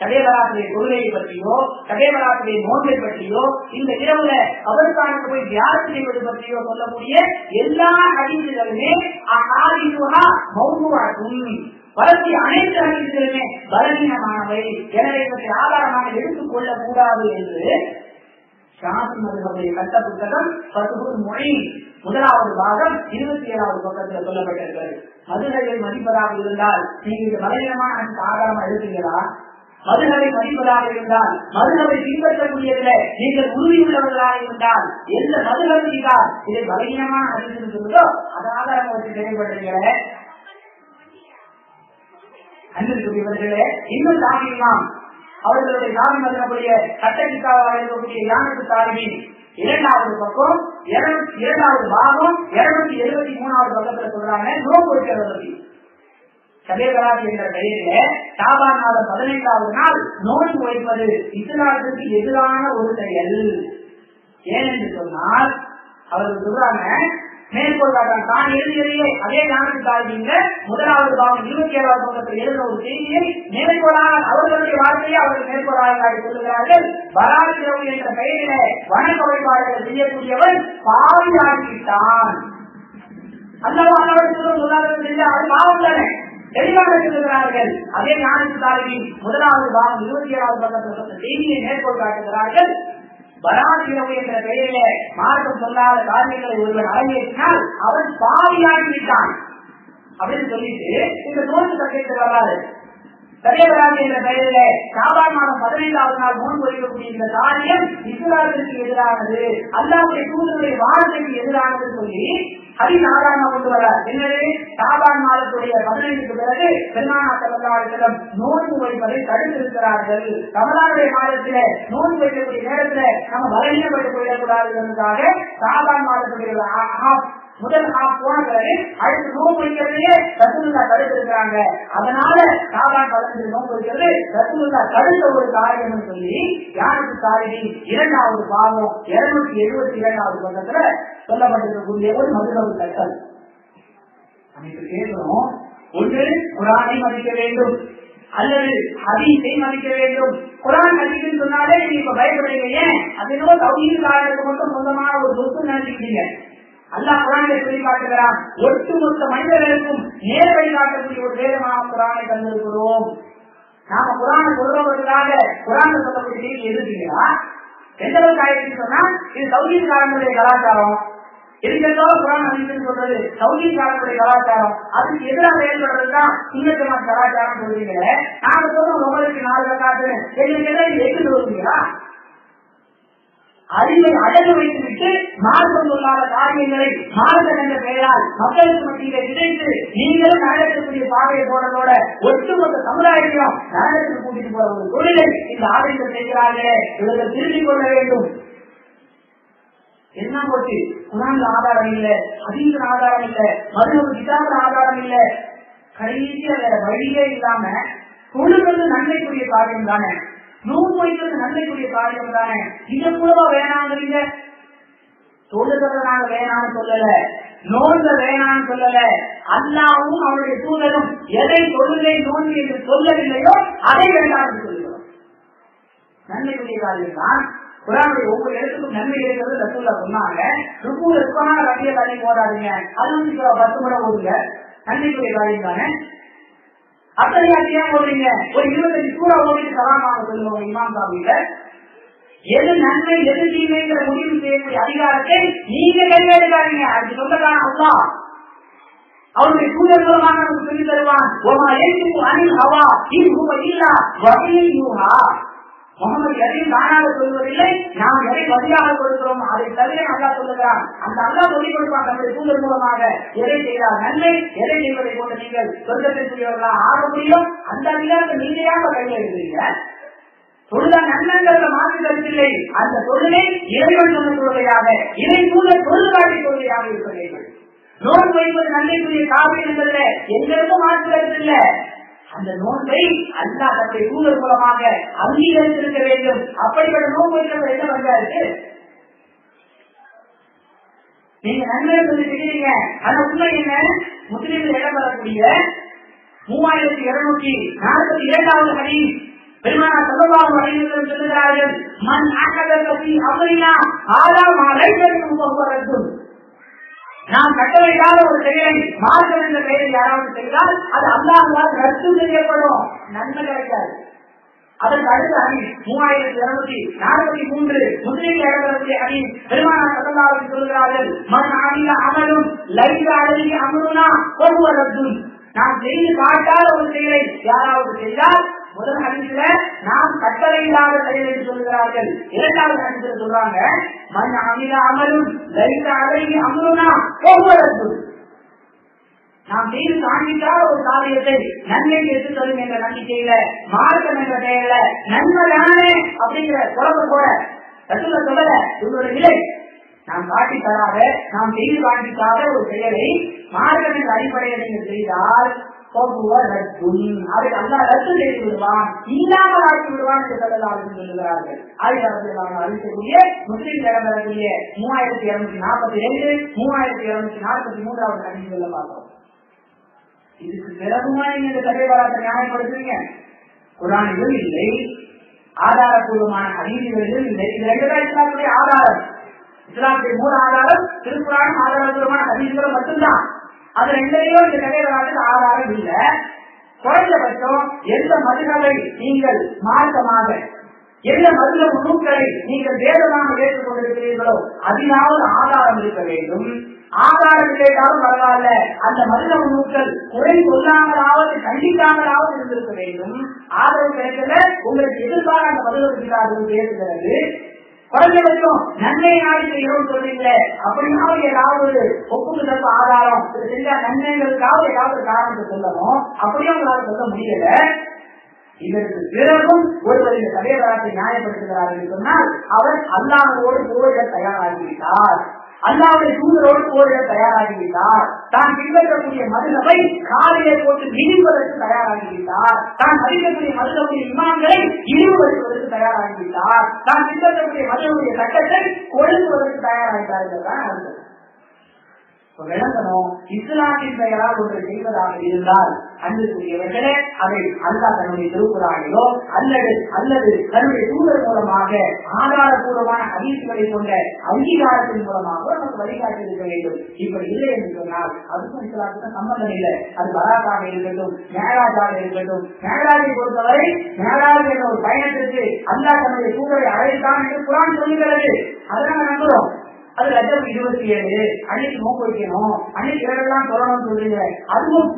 கதைவராத்திரை கொள்கையை பற்றியோ கதைவராத்திரை நோன்பை பற்றியோ இந்த இரவுல அவருக்கான போய் தியானம் செய்வது பற்றியோ சொல்லக்கூடிய எல்லா அறிவிப்புகளுமே அகாதிமுகா மௌனுவாக்கும் வரக்கூடிய அனைத்து அறிவிப்புகளுமே பலவீனமானவை. எனவே இவற்றை ஆதாரமாக எடுத்துக் கொள்ளக் கூடாது என்று கட்ட புத்தகம் பசுபூர் மொழி முதலாவது பாகம் இருபத்தி ஏழாவது பக்கத்தில் சொல்லப்பட்டிருக்கிறது. மதுகளை மதிப்பதாக இருந்தால் நீங்க இந்த பலவீனமான ஆதாரமா எடுத்தீங்களா மதுகளை மதிப்பதாக இருந்தால் மதுகளை பின்பற்றக்கூடியதுல நீங்கள் உறுதியுள்ளவர்களாக இருந்தால் எந்த மதுகள் செய்தால் இதை பலவீனமான அறிவு சொல்லுதோ அது ஆதாரம் வச்சு செயல்படுறீங்களே அன்பிற்குரியவர்களே இன்னும் தாக்கிலாம் அவர்களுடைய சாமி மதினக்கூடிய சட்டத்திற்காக இருக்கக்கூடிய யானைக்கு தாரிவி இரண்டாவது பக்கம் இரண்டாவது பாகம் இருநூத்தி எழுபத்தி மூணாவது பக்கத்துல சொல்றாங்க நோக்கு வைக்கிறத சதேகராஜ் என்ற பெயரில சாபான் மாதம் பதினைந்தாவது நாள் நோய் வைப்பது இஸ்லாத்திற்கு எதிரான ஒரு செயல். ஏனென்று சொன்னால் அவர்கள் சொல்றாங்க மேற்கோள் தான் எழுதியதையே அதே ஞானத்து தாழ்வீங்க முதலாவது பாவம் இருபத்தி ஏழாவது பக்கத்தில் எழுதின ஒரு செய்தியை மேற்கோளாக அவர்களுடைய வார்த்தையை அவர்கள் மேற்கோளாக காட்டி சொல்லுகிறார்கள். வராதிரவு என்ற பெயரில வணக்க வழிபாடுகள் செய்யக்கூடியவன் பாவியாகிவிட்டான். அல்லவா அன்னவர் சொல்லாதது இல்லை அது பாவம் சொல்லுகிறார்கள். அதே ஞானத்து தாழ்வி முதலாவது பாவம் இருபத்தி ஏழாவது பக்கத்தில் செய்தியை மேற்கோள் காட்டுகிறார்கள். வராதிரவு என்ற பெயரில மார்க்கம் சொல்லாத காரியங்களை ஒருவன் அரங்கேற்றினால் அவன் பாவியாகி விட்டான் அப்படின்னு சொல்லிட்டு இந்த நோய் சட்டத்தில் வராது சரியவராது என்ற பெயரில சாபான் பதினைந்தாவது நாள் நோன்பு வைக்கக்கூடிய இந்த காரியம் இஸ்லாத்திற்கு எதிரானது. அல்லாவுடைய தூதருடைய வாரத்திற்கு எதிரானது சொல்லி ஹரி நாராயணா கொண்டு வர என்னது சாபான் மாதத்துடைய பதினைந்துக்கு பிறகு பெருமானா செல்லம் நோன்பு வைப்பதை தடுத்திருக்கிறார்கள். தமிழ்நாடுடைய மாதத்தில நோன்பு வைக்கக்கூடிய நேரத்தில் நம்ம பலவீனப்பட்டு போயிடக்கூடாது என்பதாக சாபான் மாதத்துடைய முதல் ஹாஃப் போன அடுத்து நோன்பு வைக்கிறதையே ரசூல்லா தடுத்திருக்கிறாங்க. அதனால சாபான் பதினஞ்சு நோன்பு வைக்கிறது ரசூல்லா தடுத்த ஒரு காரியம் சொல்லி யாருக்கு காரணி? இரண்டாவது பாவம் இருநூத்தி எழுபத்தி இரண்டாவது பக்கத்துல சொல்லப்பட்டிருக்கக்கூடிய ஒரு மதுரவு கட்டல். அமைப்பு கேட்கணும் ஒன்று குரானை மதிக்க வேண்டும். அல்லது ஹதீஸை மதிக்க வேண்டும். குரான் ஹதீஸ்னு சொன்னாலே நீங்க இப்ப பயப்படுறீங்க. ஏன்? அது என்னவோ தௌஹீதுக்காரருக்கு மட்டும் சொந்தமான ஒரு சொத்து நினைச்சுக்கிறீங்க. அல்லா குரானை சொல்லி காட்டுகிறான் ஒட்டுமொத்த மனிதர்களுக்கும் நேர் வழிகாட்டக்கூடிய ஒரு வேதமாக குரானை தந்திருக்கிறோம். நாம குரானை சொல்றவர்களாக குரான் சொல்லக்கூடிய செய்தி எழுதுகிறா? எந்த அளவுக்கு ஆயிடுச்சு சொன்னா இது சவுதிக்காரங்களுடைய கலாச்சாரம். எதுக்கெல்லாம் குரான் அதிகம் சொல்றது சவுதிக்காரங்களுடைய கலாச்சாரம். அதுக்கு எதிராக செயல்படுறதுதான் சுண்ணத்தமான கலாச்சாரம் சொல்றீங்களே. நாங்க சொல்றோம் உங்களுக்கு நாலு காட்டு எங்களுக்கு எல்லாம் எது சொல்றீங்களா? அறிவை அடகு வைத்துவிட்டு மார்க்கம் சொல்லாத காரியங்களை மார்க்கம் என்ற பெயரால் மக்களுக்கு மத்தியில இணைத்து நீங்களும் நரகத்திற்குரிய பார்வையை போனதோட ஒட்டுமொத்த சமுதாயத்தையும் நரகத்துக்கு கூட்டிட்டு போற ஒரு தொழிலை இந்த ஆலயத்தில் செய்கிறார்களே. இவர்கள் திருத்திக் கொள்ள வேண்டும். என்ன போச்சு குரான்ல ஆதாரம் இல்ல அதிக ஆதாரம் இல்ல மருந்து கிதாபுல ஆதாரம் இல்ல. கடைசி வேற வழியே இல்லாம தொழுவது நன்மைக்குரிய காரியம் தானே. நோன்பு வைக்கிறது நன்மைக்குரிய காரியம் தானே. இதை மூலமா வேணாங்கிறீங்க? தொழுகிறத நாங்க வேணாம்னு சொல்லல. நோன்ப வேணாம்னு சொல்லல. அல்லாவும் அவருடைய தூதரும் எதை தொழுகை நோன்பு என்று சொல்லவில்லையோ அதை வேண்டாம் என்று சொல்லுகிறோம். நன்மைக்குரிய காரியம் தான் குரானுடைய ஒவ்வொரு இடத்துக்கும் நன்மை இருக்கிறது ரசூல்லா சொன்னாங்க. ருக்கு இருக்கமான ரத்திய தண்ணி போடாதீங்க. அது வந்து பத்து முறை ஓடுங்க நன்மைக்குரிய காரியம் தானே அத்தனையாட்டி ஏன் போடுறீங்க ஒரு இருபத்தஞ்சு கூட ஓடிட்டு சலாமாக சொல்லுவாங்க இமாம் சாமியில எது நன்மை எது தீமைங்கிற முடிவு செய்யக்கூடிய அதிகாரத்தை நீங்க கையெழுத்தாதீங்க. அது சொந்தக்கான அல்லா அவருடைய தூதர் மூலமாக நமக்கு சொல்லி தருவான். அனில் ஹவா இவ்வளவு இல்லா வகையில் முகமது எதையும் தானாக சொல்வதில்லை நாம் எதை பதிலாக கொடுக்கிறோம் அதை தவிர அல்லா சொல்லுகிறான். அந்த அல்லா சொல்லிக் கொடுப்பான் நம்முடைய தூதர் மூலமாக. எதை செய்தால் நன்மை எதை செய்வதை நீங்கள் ஆக முடியும்? அந்த அதிகாரத்தை நீங்க கையில் எழுதுறீங்க தொழுதா நன்மைங்கிறத மாற்றி கருத்தில்லை. அந்த பொருளை இறைவன் சொன்ன தொழுகையாக இறை தூதர் பொருள் காட்டி தொழுகையாக இருக்க வேண்டும். நோன்பு வைப்பது நன்மைக்குரிய காவியம் என்பதில் எங்களுக்கும் மாற்று கருத்து இல்லை. அந்த நோன்பை அல்லா தன்னுடைய ஊழல் மூலமாக அங்கீகரித்திருக்க வேண்டும். அப்படிப்பட்ட நோன்பு வைக்கிறது என்ன பஞ்சாயத்து நீங்க நன்மை சொல்லி செய்யறீங்க அந்த உண்மை என்ன? முஸ்லீம்கள் இடம் வரக்கூடிய மூவாயிரத்தி இருநூற்றி நாற்பத்தி இரண்டாவது மணி பெருமானா சதவாக அடைந்தது சொல்லுகிறார்கள் மண் ஆக்கதர் பற்றி ஆறாம் அழைப்பதற்கு போக்குவரத்தும் நாம் கட்டளையிடாத ஒரு செயலை மாற்றம் என்ற பெயரில் யாராவது செய்தால் அது அல்லாஹால் ரத்து செய்யப்படும். நன்மை கிடைக்காது. அதற்கு அடுத்த அணி மூவாயிரத்தி இருநூத்தி நாற்பத்தி மூன்று முஸ்லீம் இடத்திலே அணி பெருமானா சதவாக சொல்கிறார்கள் மண் ஆகிய அமலும் லைத அழகி அமருனா போக்குவரத்தும் நாம் செய்து காட்டாத ஒரு செயலை யாராவது செய்தால் முதல் ஹரிசில நாம் கட்டளையில்லாத செயல் என்று சொல்கிறார்கள் இரண்டாவது ஹரிசில சொல்றாங்க மண் அமில அமலும் லைத அழகி அமருனா போக்குவரத்தும் நாம் செய்து காண்பிக்காத ஒரு காரியத்தை நன்மை எடுத்து தரும் என்ற நம்பிக்கையில மார்க்கம் என்ற பெயர்ல நன்மை தானே அப்படிங்கிற குழப்பம் கூட ரசூல சொல்லல உங்களோட நிலை. நாம் காட்டி தராத நாம் செய்து காண்பிக்காத ஒரு செயலை மார்க்கம் என்ற அடிப்படையில் நீங்கள் செய்தால் அதுக்கு அல்லா ரத்து செய்து விடுவான். இல்லாமல் ஆக்கி விடுவான் என்று சொல்லலாம் சொல்லுகிறார்கள் ஆயிரத்தி அறிவிக்கக்கூடிய முஸ்லீம் இடம்பெறக்கூடிய மூவாயிரத்தி இருநூத்தி நாற்பத்தி ரெண்டு மூவாயிரத்தி இருநூத்தி நாற்பத்தி மூன்றாவது அறிவு சொல்ல பார்த்தோம். இதுக்கு பிறகுமா நீங்க தலைவராக நியாயப்படுத்துறீங்க. குரானிலும் இல்லை. ஆதாரபூர்வமான அறிவிகளிலும் இல்லை. இது ரெண்டு இஸ்லாமுடைய ஆதாரம். இஸ்லாமுடைய மூல ஆதாரம் திருக்குறானும் ஆதாரபூர்வமான அறிவிகளும் மட்டும்தான். அது ரெண்டையும் இந்த தலைவராக ஆதாரம் இல்லை. குறைந்தபட்சம் எந்த மதுகளை நீங்கள் மார்க்கமாக எந்த மதுர முழுக்களை நீங்கள் வேதமாக ஏற்றுக்கொண்டிருக்கிறீர்களோ அதிலாவது ஆதாரம் இருக்க வேண்டும். ஆதாரம் கேட்டாலும் பரவாயில்ல. அந்த மதுர நூல்கள் குறை சொல்லாமலாவது கண்டிக்காமலாவது இருந்திருக்க வேண்டும். ஆதரவு கிடைக்கல. உங்களுக்கு எதிர்பாராத மதுரை பேசுகிறது குறைஞ்சபட்சம் நன்மை நாடி செய்யணும்னு சொல்றீங்க அப்படின்னாவது ஏதாவது ஒரு ஒப்புதல் ஆதாரம் செஞ்சா நன்மைகளுக்காவது ஏதாவது காரணத்தை சொல்லணும். அப்படியே உங்களால் சொல்ல முடியல. இதற்கு பிறகும் ஒருவர் இந்த தலைவராத்தை நியாயப்படுத்துகிறார் என்று சொன்னால் அவர் அல்லாமோடு போரிட தயாராகிவிட்டார். அல்லாவுடைய தூதரோடு போரிட தயாராகிவிட்டார். தான் பின்பற்றக்கூடிய மதுரவை காலையை போட்டு இழிவதற்கு தயாராகிவிட்டார். தான் அறிவிக்கக்கூடிய மதுரவுடைய இமான்களை இழிவுபடுத்துவதற்கு தயாராகிவிட்டார். தான் பின்பற்றக்கூடிய மதுரவுடைய சட்டத்தை கொழுங்குவதற்கு தயாராகிட்டார் என்றுதான் அர்த்தம். விளங்கணும் இஸ்லாத்தின் பெயரால் ஒன்று செய்வதாக இருந்தால் அன்புக்குரியவர்களே அதை அல்லா தன்னுடைய திருக்குறானிலோ அல்லது அல்லது தன்னுடைய தூதர் மூலமாக ஆதாரபூர்வமான அதிர்ச்சிகளை கொண்ட அங்கீகாரத்தின் மூலமாக நமக்கு வழிகாட்டி இருக்க வேண்டும். இப்படி இல்லை என்று சொன்னால் அதுக்கும் இஸ்லாத்துக்கும் சம்பந்தம் இல்லை. அது பராக்காக இருக்கட்டும் மேலாஜாக இருக்கட்டும். மேலாஜை பொறுத்தவரை மேலாஜ் என்ற ஒரு பயணத்திற்கு அல்லா தன்னுடைய தூதரை அழைத்தான் என்று குரான் சொல்லுகிறது. அதை நாங்க நம்புறோம். அது லட்சம் இருபத்தி ஏழு அன்னைக்கு நோக்கு வைக்கணும். அன்னைக்கு இரவெல்லாம் சொல்லணும்னு சொல்றீங்க. அதுவும்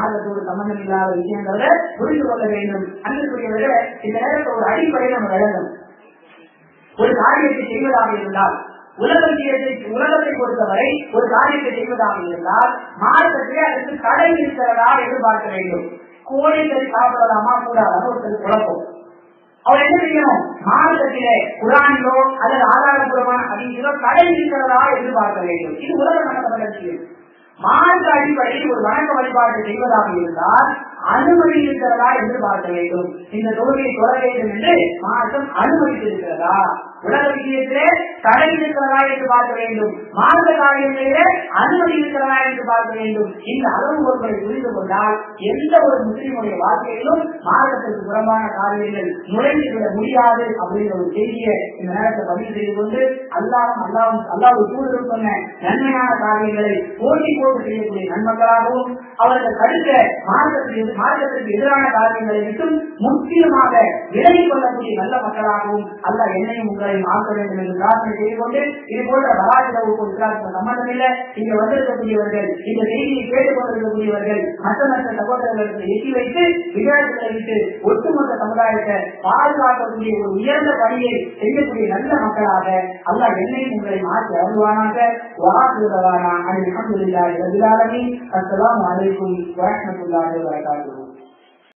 ஆர்வத்தோடு சம்பந்தம் இல்லாத விஷயங்களை புரிந்து கொள்ள வேண்டும். அன்புக்குரியவர்கள் இந்த நேரத்தில் ஒரு அடிப்படையை நம்ம விளங்கும் ஒரு காரியத்தை செய்வதாக இருந்தால் உலகத்தை உலகத்தை பொறுத்தவரை ஒரு காரியத்தை செய்வதாக இருந்தால் மார்க்கத்திலே அதற்கு கடை இருக்கிறதா எதிர்பார்க்க வேண்டும். கோழிக்கறி சாப்பிடலாமா கூடாதா ஒருத்தர் குழப்பம். அவர் என்ன செய்யணும்? மார்க்கத்திலே குரானிலோ அல்லது ஆதாரபூர்வமான அதிகளோ தடை இருக்கிறதா என்று பார்க்க வேண்டும். இது உலக சம்பந்தப்பட்ட விஷயம். மார்க்க அடிப்படையில் ஒரு வணக்க வழிபாடு செய்வதாக இருந்தால் அனுமதி இருக்கிறதா என்று பார்க்க வேண்டும். இந்த தொழுகையை தொட வேண்டும் என்று மார்க்கம் அனுமதித்திருக்கிறதா? உலக விஷயத்திலே தடை இருக்கிறதா என்று பார்க்க வேண்டும். மார்க்க காரியங்களிலே அனுமதி இருக்கிறதா என்று பார்க்க வேண்டும். இந்த அளவுகோல்களை புரிந்து கொண்டால் எந்த ஒரு முஸ்லீமுடைய வாழ்க்கையிலும் மார்க்கத்திற்கு புறம்பான காரியங்கள் நுழைந்துவிட முடியாது அப்படிங்கிற ஒரு செய்தியை இந்த நேரத்தை பதிவு செய்து கொண்டு அல்லாவும் அல்லாவும் அல்லாவும் கூடுதல் சொன்ன நன்மையான காரியங்களை போட்டி போட்டு செய்யக்கூடிய நன்மக்களாகவும் அவர்கள் தடுக்க மார்க்கத்திற்கு மார்க்கத்திற்கு எதிரான காரியங்களை மட்டும் முக்கியமாக விலகிக் கொள்ளக்கூடிய நல்ல மக்களாகவும் அல்ல என்னையும் உங்களையும் ஆக்க வேண்டும் என்று பிரார்த்தனை செய்து கொண்டு இது போன்ற வராஜிரவுக்கு இஸ்லாத்துக்கு சம்பந்தம் இல்லை இங்க வந்திருக்கக்கூடியவர்கள் இந்த செய்தியை கேட்டுக் கொண்டிருக்கக்கூடியவர்கள் மற்ற மற்ற சகோதரர்களுக்கு எட்டி வைத்து விளையாட்டுகளை வைத்து ஒட்டுமொத்த சமுதாயத்தை பாதுகாக்கக்கூடிய ஒரு உயர்ந்த பணியை செய்யக்கூடிய நல்ல மக்களாக அல்லா என்னையும் உங்களை மாற்றி அருள்வானாக. வாக்குதவானா அல்ஹம்துலில்லாஹி ரபில் ஆலமீன். அஸ்ஸலாமு அலைக்கும் வரஹ்மத்துல்லாஹி வபரகாத்துஹு.